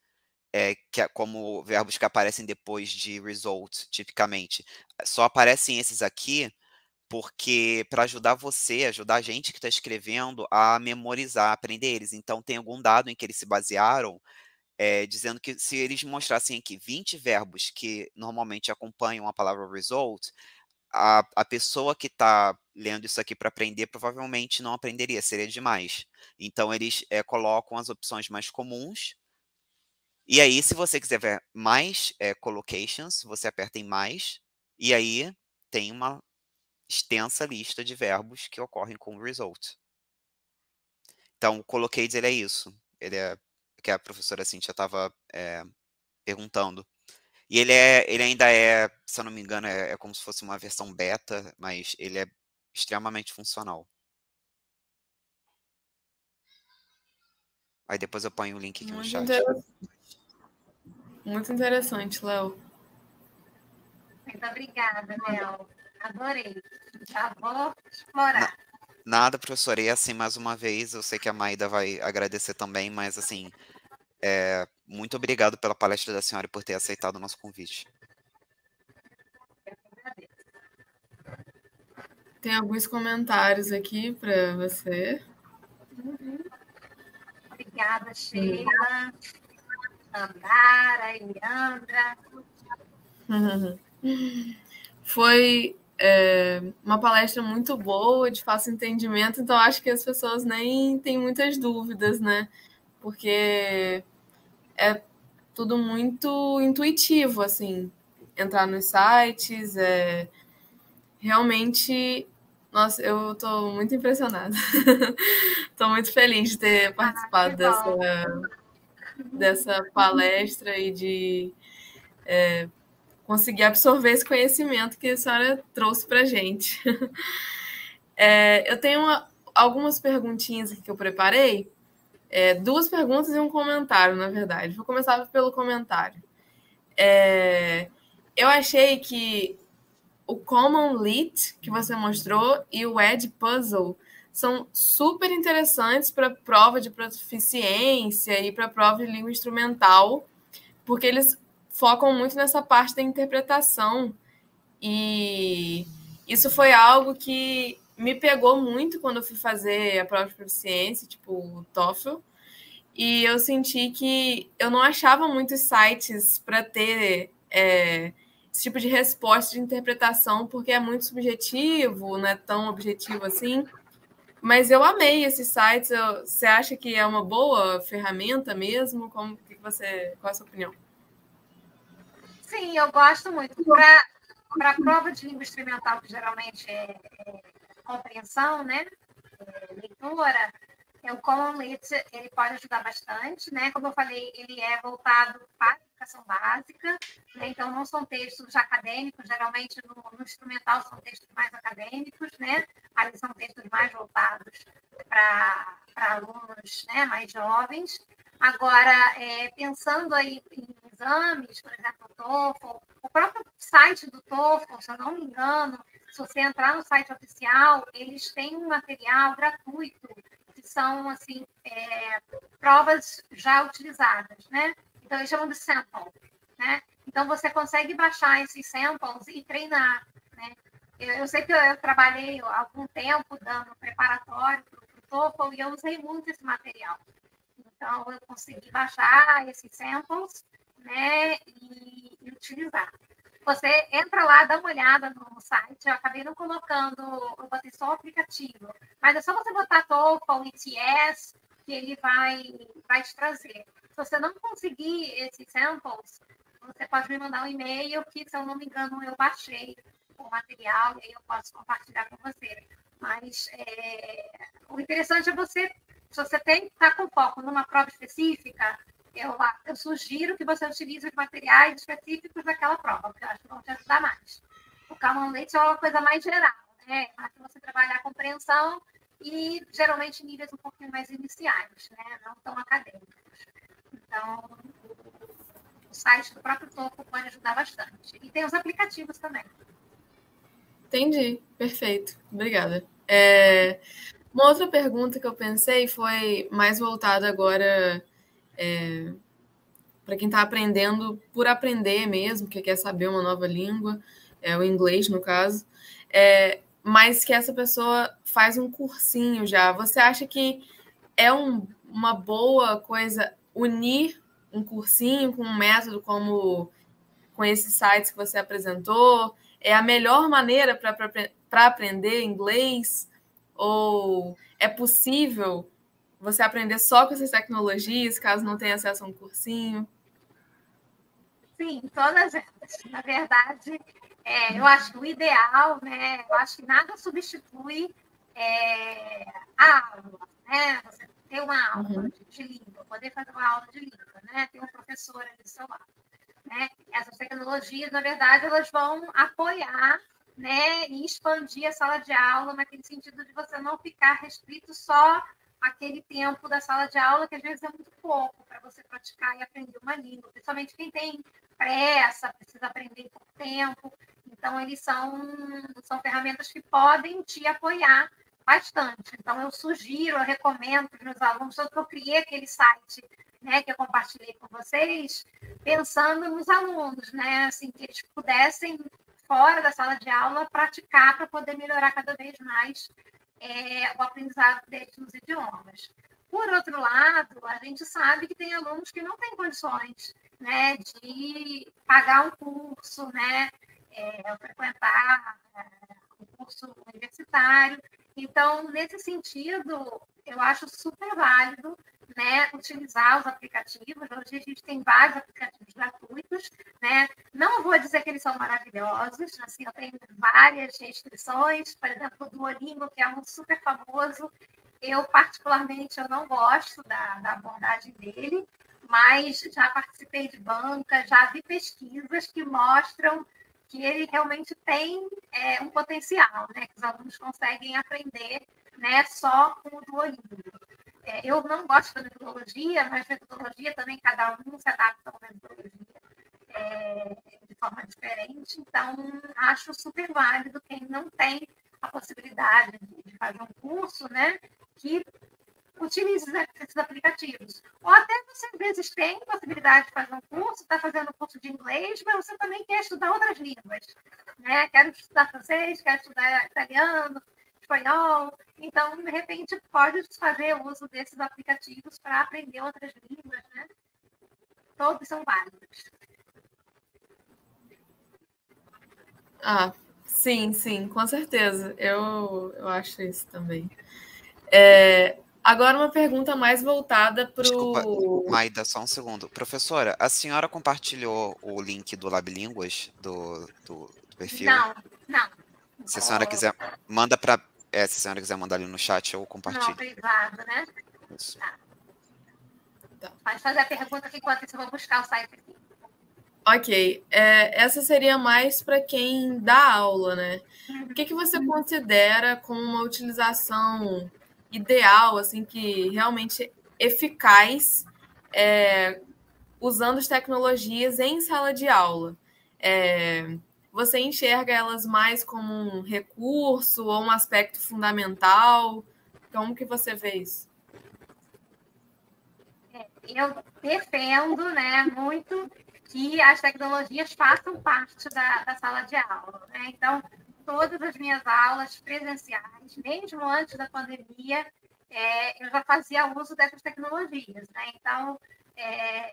é, que como verbos que aparecem depois de result, tipicamente. Só aparecem esses aqui porque para ajudar você, ajudar a gente que está escrevendo a memorizar, aprender eles. Então, tem algum dado em que eles se basearam, é, dizendo que se eles mostrassem aqui 20 verbos que normalmente acompanham a palavra result, a, a pessoa que está lendo isso aqui para aprender provavelmente não aprenderia, seria demais. Então, eles é, colocam as opções mais comuns. E aí, se você quiser ver mais é, collocations, você aperta em mais. E aí, tem uma extensa lista de verbos que ocorrem com result. Então, o collocated, ele é isso. Ele é que a professora Cintia estava é, perguntando. E ele, é, ele ainda é, se eu não me engano, é, é como se fosse uma versão beta, mas ele é extremamente funcional. Aí depois eu ponho o link aqui Muito no chat. Interessante. Muito interessante, Léo. Muito obrigada, Léo. Adorei. Já vou explorar. Nada, professora. E assim, mais uma vez, eu sei que a Maida vai agradecer também, mas assim, é, muito obrigado pela palestra da senhora e por ter aceitado o nosso convite. Tem alguns comentários aqui para você. Uhum. Obrigada, Sheila, Andara, Leandra. Uhum. Foi é, uma palestra muito boa, de fácil entendimento, então acho que as pessoas nem têm muitas dúvidas, né? Porque é tudo muito intuitivo, assim, entrar nos sites, é realmente, nossa, eu estou muito impressionada. Estou muito feliz de ter participado dessa, dessa palestra e de é, conseguir absorver esse conhecimento que a senhora trouxe para a gente. É, eu tenho uma, algumas perguntinhas que eu preparei, é, duas perguntas e um comentário, na verdade. Vou começar pelo comentário. É, eu achei que o Common Lit que você mostrou e o Ed Puzzle são super interessantes para prova de proficiência e para prova de língua instrumental, porque eles focam muito nessa parte da interpretação. E isso foi algo que me pegou muito quando eu fui fazer a prova de proficiência, tipo o TOEFL. E eu senti que eu não achava muitos sites para ter é, esse tipo de resposta de interpretação, porque é muito subjetivo, não é tão objetivo assim. Mas eu amei esses sites. Você acha que é uma boa ferramenta mesmo? Como que você, qual é a sua opinião? Sim, eu gosto muito. Para a prova de língua experimental, que geralmente é, é compreensão, né? É, leitura, é, o Common Lit ele pode ajudar bastante, né? Como eu falei, ele é voltado para educação básica, né? então não são textos acadêmicos, geralmente no, no, instrumental são textos mais acadêmicos, né? Ali são textos mais voltados para alunos né? mais jovens. Agora, é, pensando aí em exames, por exemplo, o TOEFL, o próprio site do TOEFL, se eu não me engano, se você entrar no site oficial, eles têm um material gratuito, que são, assim, é, provas já utilizadas, né? Então, eles chamam de sample, né? Então, você consegue baixar esses samples e treinar, né? Eu, eu sei que eu, eu, trabalhei algum tempo dando preparatório para o TOEFL e eu usei muito esse material. Então, eu consegui baixar esses samples, né, e, e utilizar. Você entra lá, dá uma olhada no site. Eu acabei não colocando, eu botei só o aplicativo. Mas é só você botar TOEFL, ETS, que ele vai, vai te trazer. Se você não conseguir esses samples, você pode me mandar um e-mail que, se eu não me engano, eu baixei o material e aí eu posso compartilhar com você. Mas é, o interessante é você, se você tem estar com foco numa prova específica, eu, eu sugiro que você utilize os materiais específicos daquela prova, porque eu acho que vão te ajudar mais. O Calmon Leite é uma coisa mais geral, né? Mas você trabalhar a compreensão e geralmente níveis um pouquinho mais iniciais, né? Não tão acadêmicos. Então, o site do próprio Topo pode ajudar bastante. E tem os aplicativos também. Entendi, perfeito. Obrigada. É, uma outra pergunta que eu pensei foi mais voltada agora é, para quem está aprendendo por aprender mesmo, que quer saber uma nova língua, é, o inglês no caso, é, mas que essa pessoa faz um cursinho já. Você acha que é um, uma boa coisa unir um cursinho com um método como com esses sites que você apresentou? É a melhor maneira para aprender inglês? Ou é possível você aprender só com essas tecnologias, caso não tenha acesso a um cursinho? Sim, todas elas. Na verdade, é, eu acho que o ideal, né? Eu acho que nada substitui é, a aula, né? Você ter uma aula uhum. de, de, língua, poder fazer uma aula de língua, né? Ter um professor ali do seu lado. Né? Essas tecnologias, na verdade, elas vão apoiar né, e expandir a sala de aula naquele sentido de você não ficar restrito só aquele tempo da sala de aula, que às vezes é muito pouco para você praticar e aprender uma língua, principalmente quem tem pressa, precisa aprender pouco tempo. Então, eles são, são ferramentas que podem te apoiar bastante. Então, eu sugiro, eu recomendo para os meus alunos, tanto que eu criei aquele site né, que eu compartilhei com vocês, pensando nos alunos, né, assim, que eles pudessem, fora da sala de aula, praticar para poder melhorar cada vez mais é, o aprendizado deles nos idiomas. Por outro lado, a gente sabe que tem alunos que não têm condições né, de pagar um curso, né, é, frequentar é, um curso universitário. Então, nesse sentido, eu acho super válido né, utilizar os aplicativos. Hoje a gente tem vários aplicativos gratuitos, né? Não vou dizer que eles são maravilhosos, assim, eu tenho várias restrições, por exemplo, o Duolingo, que é um super famoso, eu particularmente eu não gosto da, da abordagem dele, mas já participei de banca, já vi pesquisas que mostram que ele realmente tem é, um potencial, né? Que os alunos conseguem aprender né, só com o Duolingo. É, eu não gosto da metodologia, mas metodologia também cada um se adapta a uma metodologia é, de forma diferente. Então, acho super válido quem não tem a possibilidade de fazer um curso, né? Que utilize esses aplicativos. Ou até você, às vezes, tem possibilidade de fazer um curso, está fazendo um curso de inglês, mas você também quer estudar outras línguas. Né? Quero estudar francês, quero estudar italiano, espanhol. Então, de repente, pode fazer uso desses aplicativos para aprender outras línguas. Né? Todos são válidos. Ah, sim, sim, com certeza. Eu, eu acho isso também. É, Agora uma pergunta mais voltada para o. Maida, só um segundo. Professora, a senhora compartilhou o link do Lablínguas do, do, do perfil? Não, não. Se a senhora quiser, manda para. É, se a senhora quiser mandar ali no chat, eu compartilho. Não, privado, né? Isso. Tá. tá. Pode fazer a pergunta que enquanto isso eu vou buscar o site aqui. Ok. É, essa seria mais para quem dá aula, né? Uhum. O que, que você considera como uma utilização ideal, assim, que realmente eficaz é, usando as tecnologias em sala de aula. É, você enxerga elas mais como um recurso ou um aspecto fundamental? Como que você vê isso? É, eu defendo né, muito que as tecnologias façam parte da, da sala de aula. Né? Então, todas as minhas aulas presenciais, mesmo antes da pandemia, é, eu já fazia uso dessas tecnologias. Né? Então, é,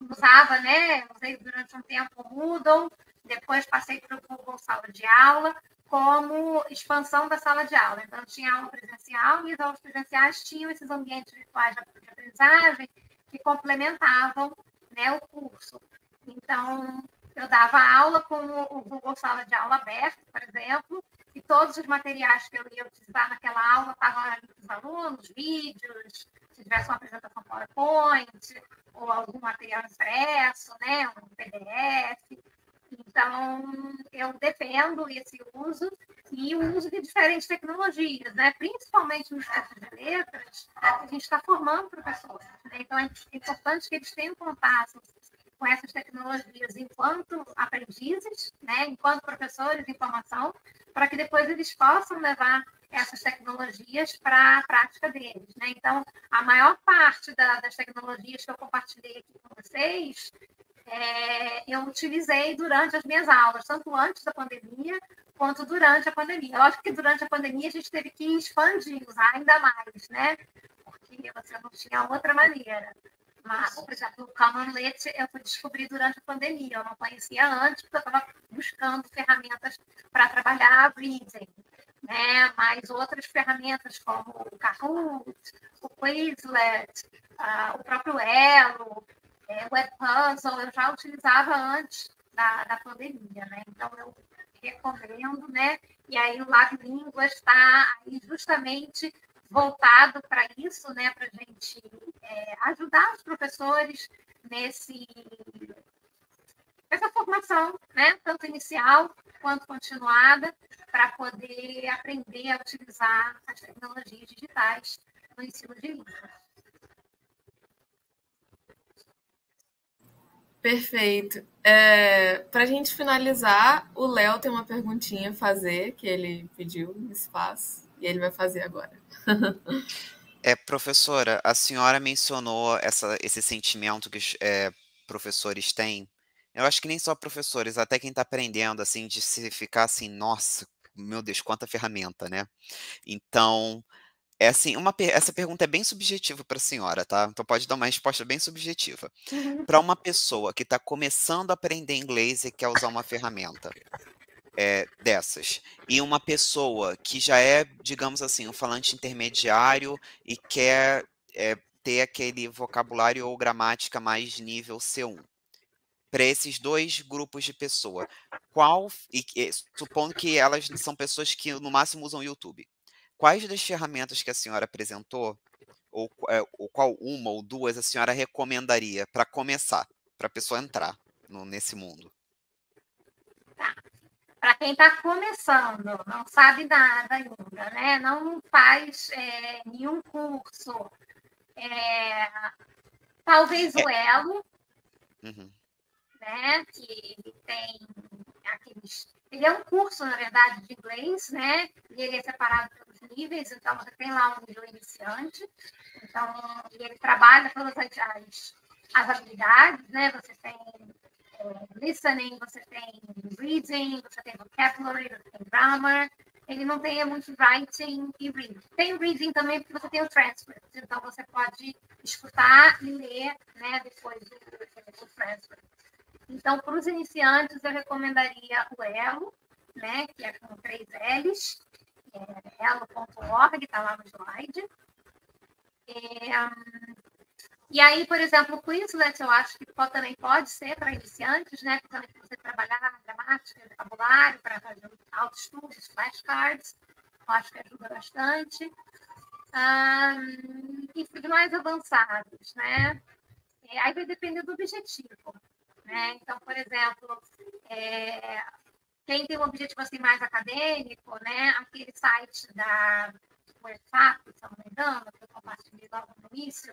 usava, né? Usei durante um tempo o Moodle, depois passei para o Google Sala de Aula, como expansão da sala de aula. Então, tinha aula presencial e as aulas presenciais tinham esses ambientes virtuais de aprendizagem que complementavam né, o curso. Então, eu dava aula com o Google Sala de Aula aberto, por exemplo, e todos os materiais que eu ia utilizar naquela aula estavam ali para os alunos, vídeos, se tivesse uma apresentação PowerPoint, ou algum material impresso, né, um PDF. Então, eu defendo esse uso e o uso de diferentes tecnologias, né? principalmente nos cursos de letras, a gente está formando professores. Né? Então, é importante que eles tenham contato com essas tecnologias enquanto aprendizes, né, enquanto professores de formação, para que depois eles possam levar essas tecnologias para a prática deles. Né? Então, a maior parte da, das tecnologias que eu compartilhei aqui com vocês, é, eu utilizei durante as minhas aulas, tanto antes da pandemia quanto durante a pandemia. Lógico que durante a pandemia a gente teve que expandir, usar ainda mais, né? Porque você não tinha outra maneira. Mas, por exemplo, o Calmanlete eu fui descobrir durante a pandemia. Eu não conhecia antes, porque eu estava buscando ferramentas para trabalhar reading. Né? Mas outras ferramentas como o Kahoot, o Quizlet, uh, o próprio Elo, é, o Web Puzzle, eu já utilizava antes da, da pandemia. Né? Então, eu recomendo, né? E aí o Lab Línguas está justamente voltado para isso, né, para a gente é, ajudar os professores nesse essa formação, né, tanto inicial quanto continuada, para poder aprender a utilizar as tecnologias digitais no ensino de línguas. Perfeito. É, para a gente finalizar, o Léo tem uma perguntinha a fazer, que ele pediu espaço, e ele vai fazer agora. É, professora, a senhora mencionou essa, esse sentimento que os é, professores têm. Eu acho que nem só professores, até quem está aprendendo, assim, de se ficar assim, nossa, meu Deus, quanta ferramenta, né? Então, é assim, uma, essa pergunta é bem subjetiva para a senhora, tá? Então pode dar uma resposta bem subjetiva. Para uma pessoa que está começando a aprender inglês e quer usar uma ferramenta, é, dessas. E uma pessoa que já é, digamos assim, um falante intermediário e quer é, ter aquele vocabulário ou gramática mais nível C1. Para esses dois grupos de pessoa, qual, e, e, supondo que elas são pessoas que no máximo usam YouTube, quais das ferramentas que a senhora apresentou ou, é, ou qual uma ou duas a senhora recomendaria para começar, para a pessoa entrar no, nesse mundo? Tá. Para quem está começando, não sabe nada ainda, né? Não faz é, nenhum curso, é, talvez o é. Elo, uhum. né? Que tem aqueles. Ele é um curso, na verdade, de inglês, né? E ele é separado pelos níveis, então você tem lá um nível iniciante, então ele trabalha todas as, as, as habilidades, né? Você tem listening, você tem reading, você tem vocabulary, você tem grammar. Ele não tem muito writing e reading. Tem reading também porque você tem o transcript, então você pode escutar e ler, né? Depois do, do transcript. Então, para os iniciantes, eu recomendaria o Elo, né, que é com três L's, é, elo.org, está lá no slide. É, e aí, por exemplo, o Quizlet, eu acho que pode, também pode ser para iniciantes, né? Também você trabalhar gramática, vocabulário, para fazer autoestudos, flashcards, eu acho que ajuda bastante. Um, e mais avançados, né? É, aí vai depender do objetivo. Né? Então, por exemplo, é, quem tem um objetivo assim, mais acadêmico, né? aquele site da UEFAP, se não me engano, que eu compartilhei logo no início,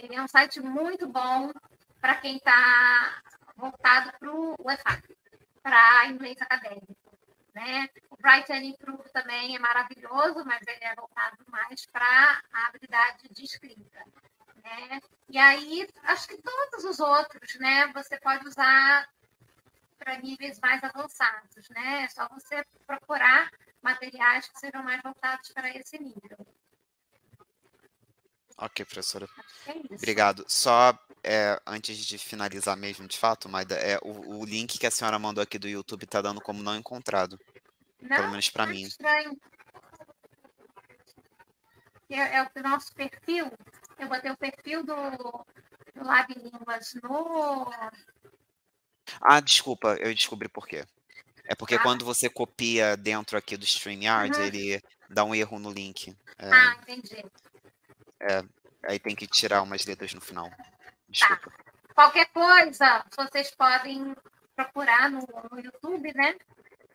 ele é um site muito bom para quem está voltado para o UEFAP, para inglês acadêmico. Né? O Bright and Improve também é maravilhoso, mas ele é voltado mais para a habilidade de escrita. Né? E aí, acho que todos os outros, né, você pode usar para níveis mais avançados, né? É só você procurar materiais que sejam mais voltados para esse nível. Ok, professora. É Obrigado. Só é, antes de finalizar mesmo, de fato, Maida, é, o, o, link que a senhora mandou aqui do YouTube está dando como não encontrado. Não, pelo menos para mim. Estranho. É, é, o nosso perfil. Eu botei o perfil do, do Lab Línguas no. Ah, desculpa, eu descobri por quê. É porque ah. quando você copia dentro aqui do StreamYard, uhum. ele dá um erro no link. É, ah, entendi. É, aí tem que tirar umas letras no final. Desculpa. Tá. Qualquer coisa, vocês podem procurar no, no YouTube, né?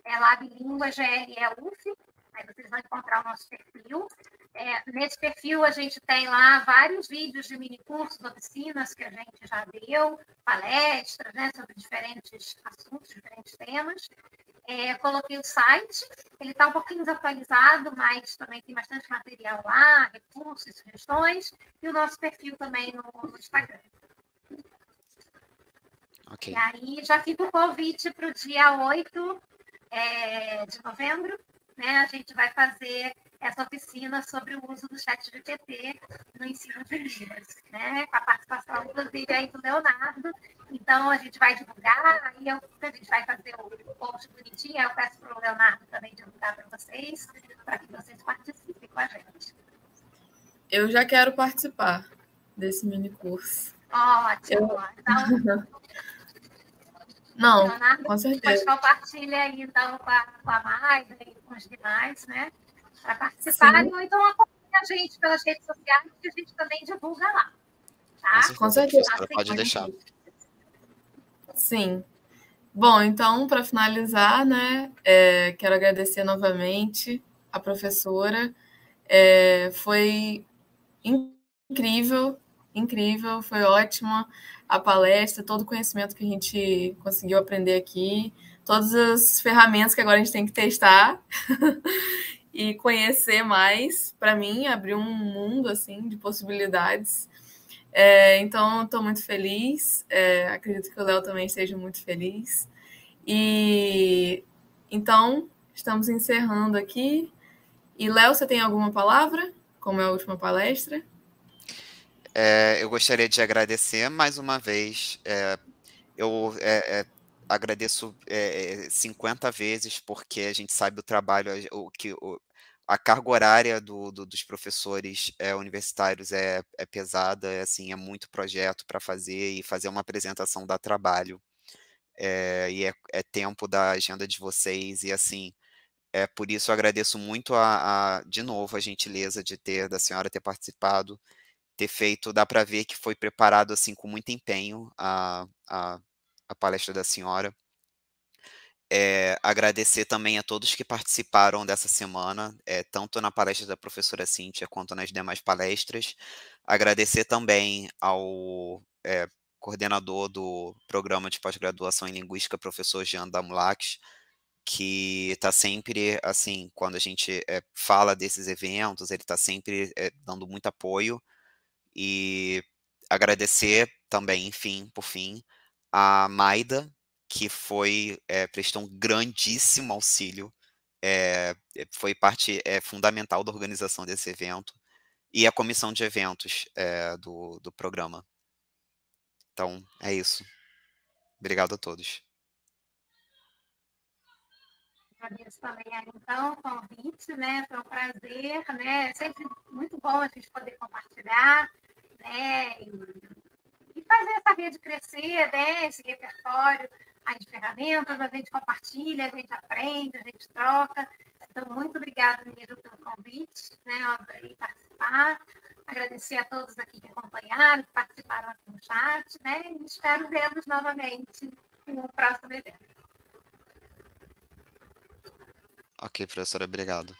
É Lab Língua GREUF. Aí vocês vão encontrar o nosso perfil. É, nesse perfil, a gente tem lá vários vídeos de mini cursos, oficinas que a gente já deu, palestras né, sobre diferentes assuntos, diferentes temas. É, coloquei o site, ele está um pouquinho desatualizado, mas também tem bastante material lá, recursos, sugestões, e o nosso perfil também no, no Instagram. Okay. E aí já fica o convite para o dia 8 é, de novembro, né? A gente vai fazer essa oficina sobre o uso do chat GPT no ensino de Libras, né? Com a participação, inclusive, aí do Leonardo. Então, a gente vai divulgar, aí eu, a gente vai fazer o post bonitinho, eu peço para o Leonardo também divulgar para vocês, para que vocês participem com a gente. Eu já quero participar desse mini curso. Ótimo. Eu... Então, Não, Leonardo, com certeza. Depois compartilha aí, então, com a, com a Maida e com os demais, né? para participarem, ou então acompanhe a gente pelas redes sociais, que a gente também divulga lá. Tá? Com certeza. Tá, pode deixar. Sim. Bom, então, para finalizar, né, é, quero agradecer novamente a professora. É, foi incrível, incrível, foi ótima a palestra, todo o conhecimento que a gente conseguiu aprender aqui, todas as ferramentas que agora a gente tem que testar. e conhecer mais, para mim, abriu um mundo assim de possibilidades. É, então, estou muito feliz. É, acredito que o Léo também esteja muito feliz. E então, estamos encerrando aqui. E, Léo, você tem alguma palavra, como é a última palestra? É, eu gostaria de agradecer mais uma vez. É, eu é, é, agradeço é, 50 vezes, porque a gente sabe o trabalho, o que o, a carga horária do, do, dos professores é, universitários é, é pesada, é, assim, é muito projeto para fazer e fazer uma apresentação dá trabalho. É, e é, é, tempo da agenda de vocês, e assim, é por isso eu agradeço muito a, a, de novo a gentileza de ter, da senhora ter participado, ter feito, dá para ver que foi preparado assim com muito empenho a, a, a palestra da senhora. É, agradecer também a todos que participaram dessa semana, é, tanto na palestra da professora Cíntia quanto nas demais palestras. Agradecer também ao é, coordenador do programa de pós-graduação em Linguística, professor Jean Damulax, que está sempre, assim, quando a gente fala desses eventos, ele está sempre dando muito apoio. E agradecer também, enfim, por fim, a Maida, que foi é, prestou um grandíssimo auxílio, é, foi parte é, fundamental da organização desse evento e a comissão de eventos do, do programa. Então, é isso. Obrigado a todos. Agradeço também, então, o convite, né? Foi um prazer, né? É sempre muito bom a gente poder compartilhar, né? E, fazer essa rede crescer, né? Esse repertório as ferramentas, a gente compartilha, a gente aprende, a gente troca. Então, muito obrigada mesmo pelo convite, né, de participar. Agradecer a todos aqui que acompanharam, que participaram aqui no chat, né, e espero vê-los novamente no próximo evento. Ok, professora, obrigado.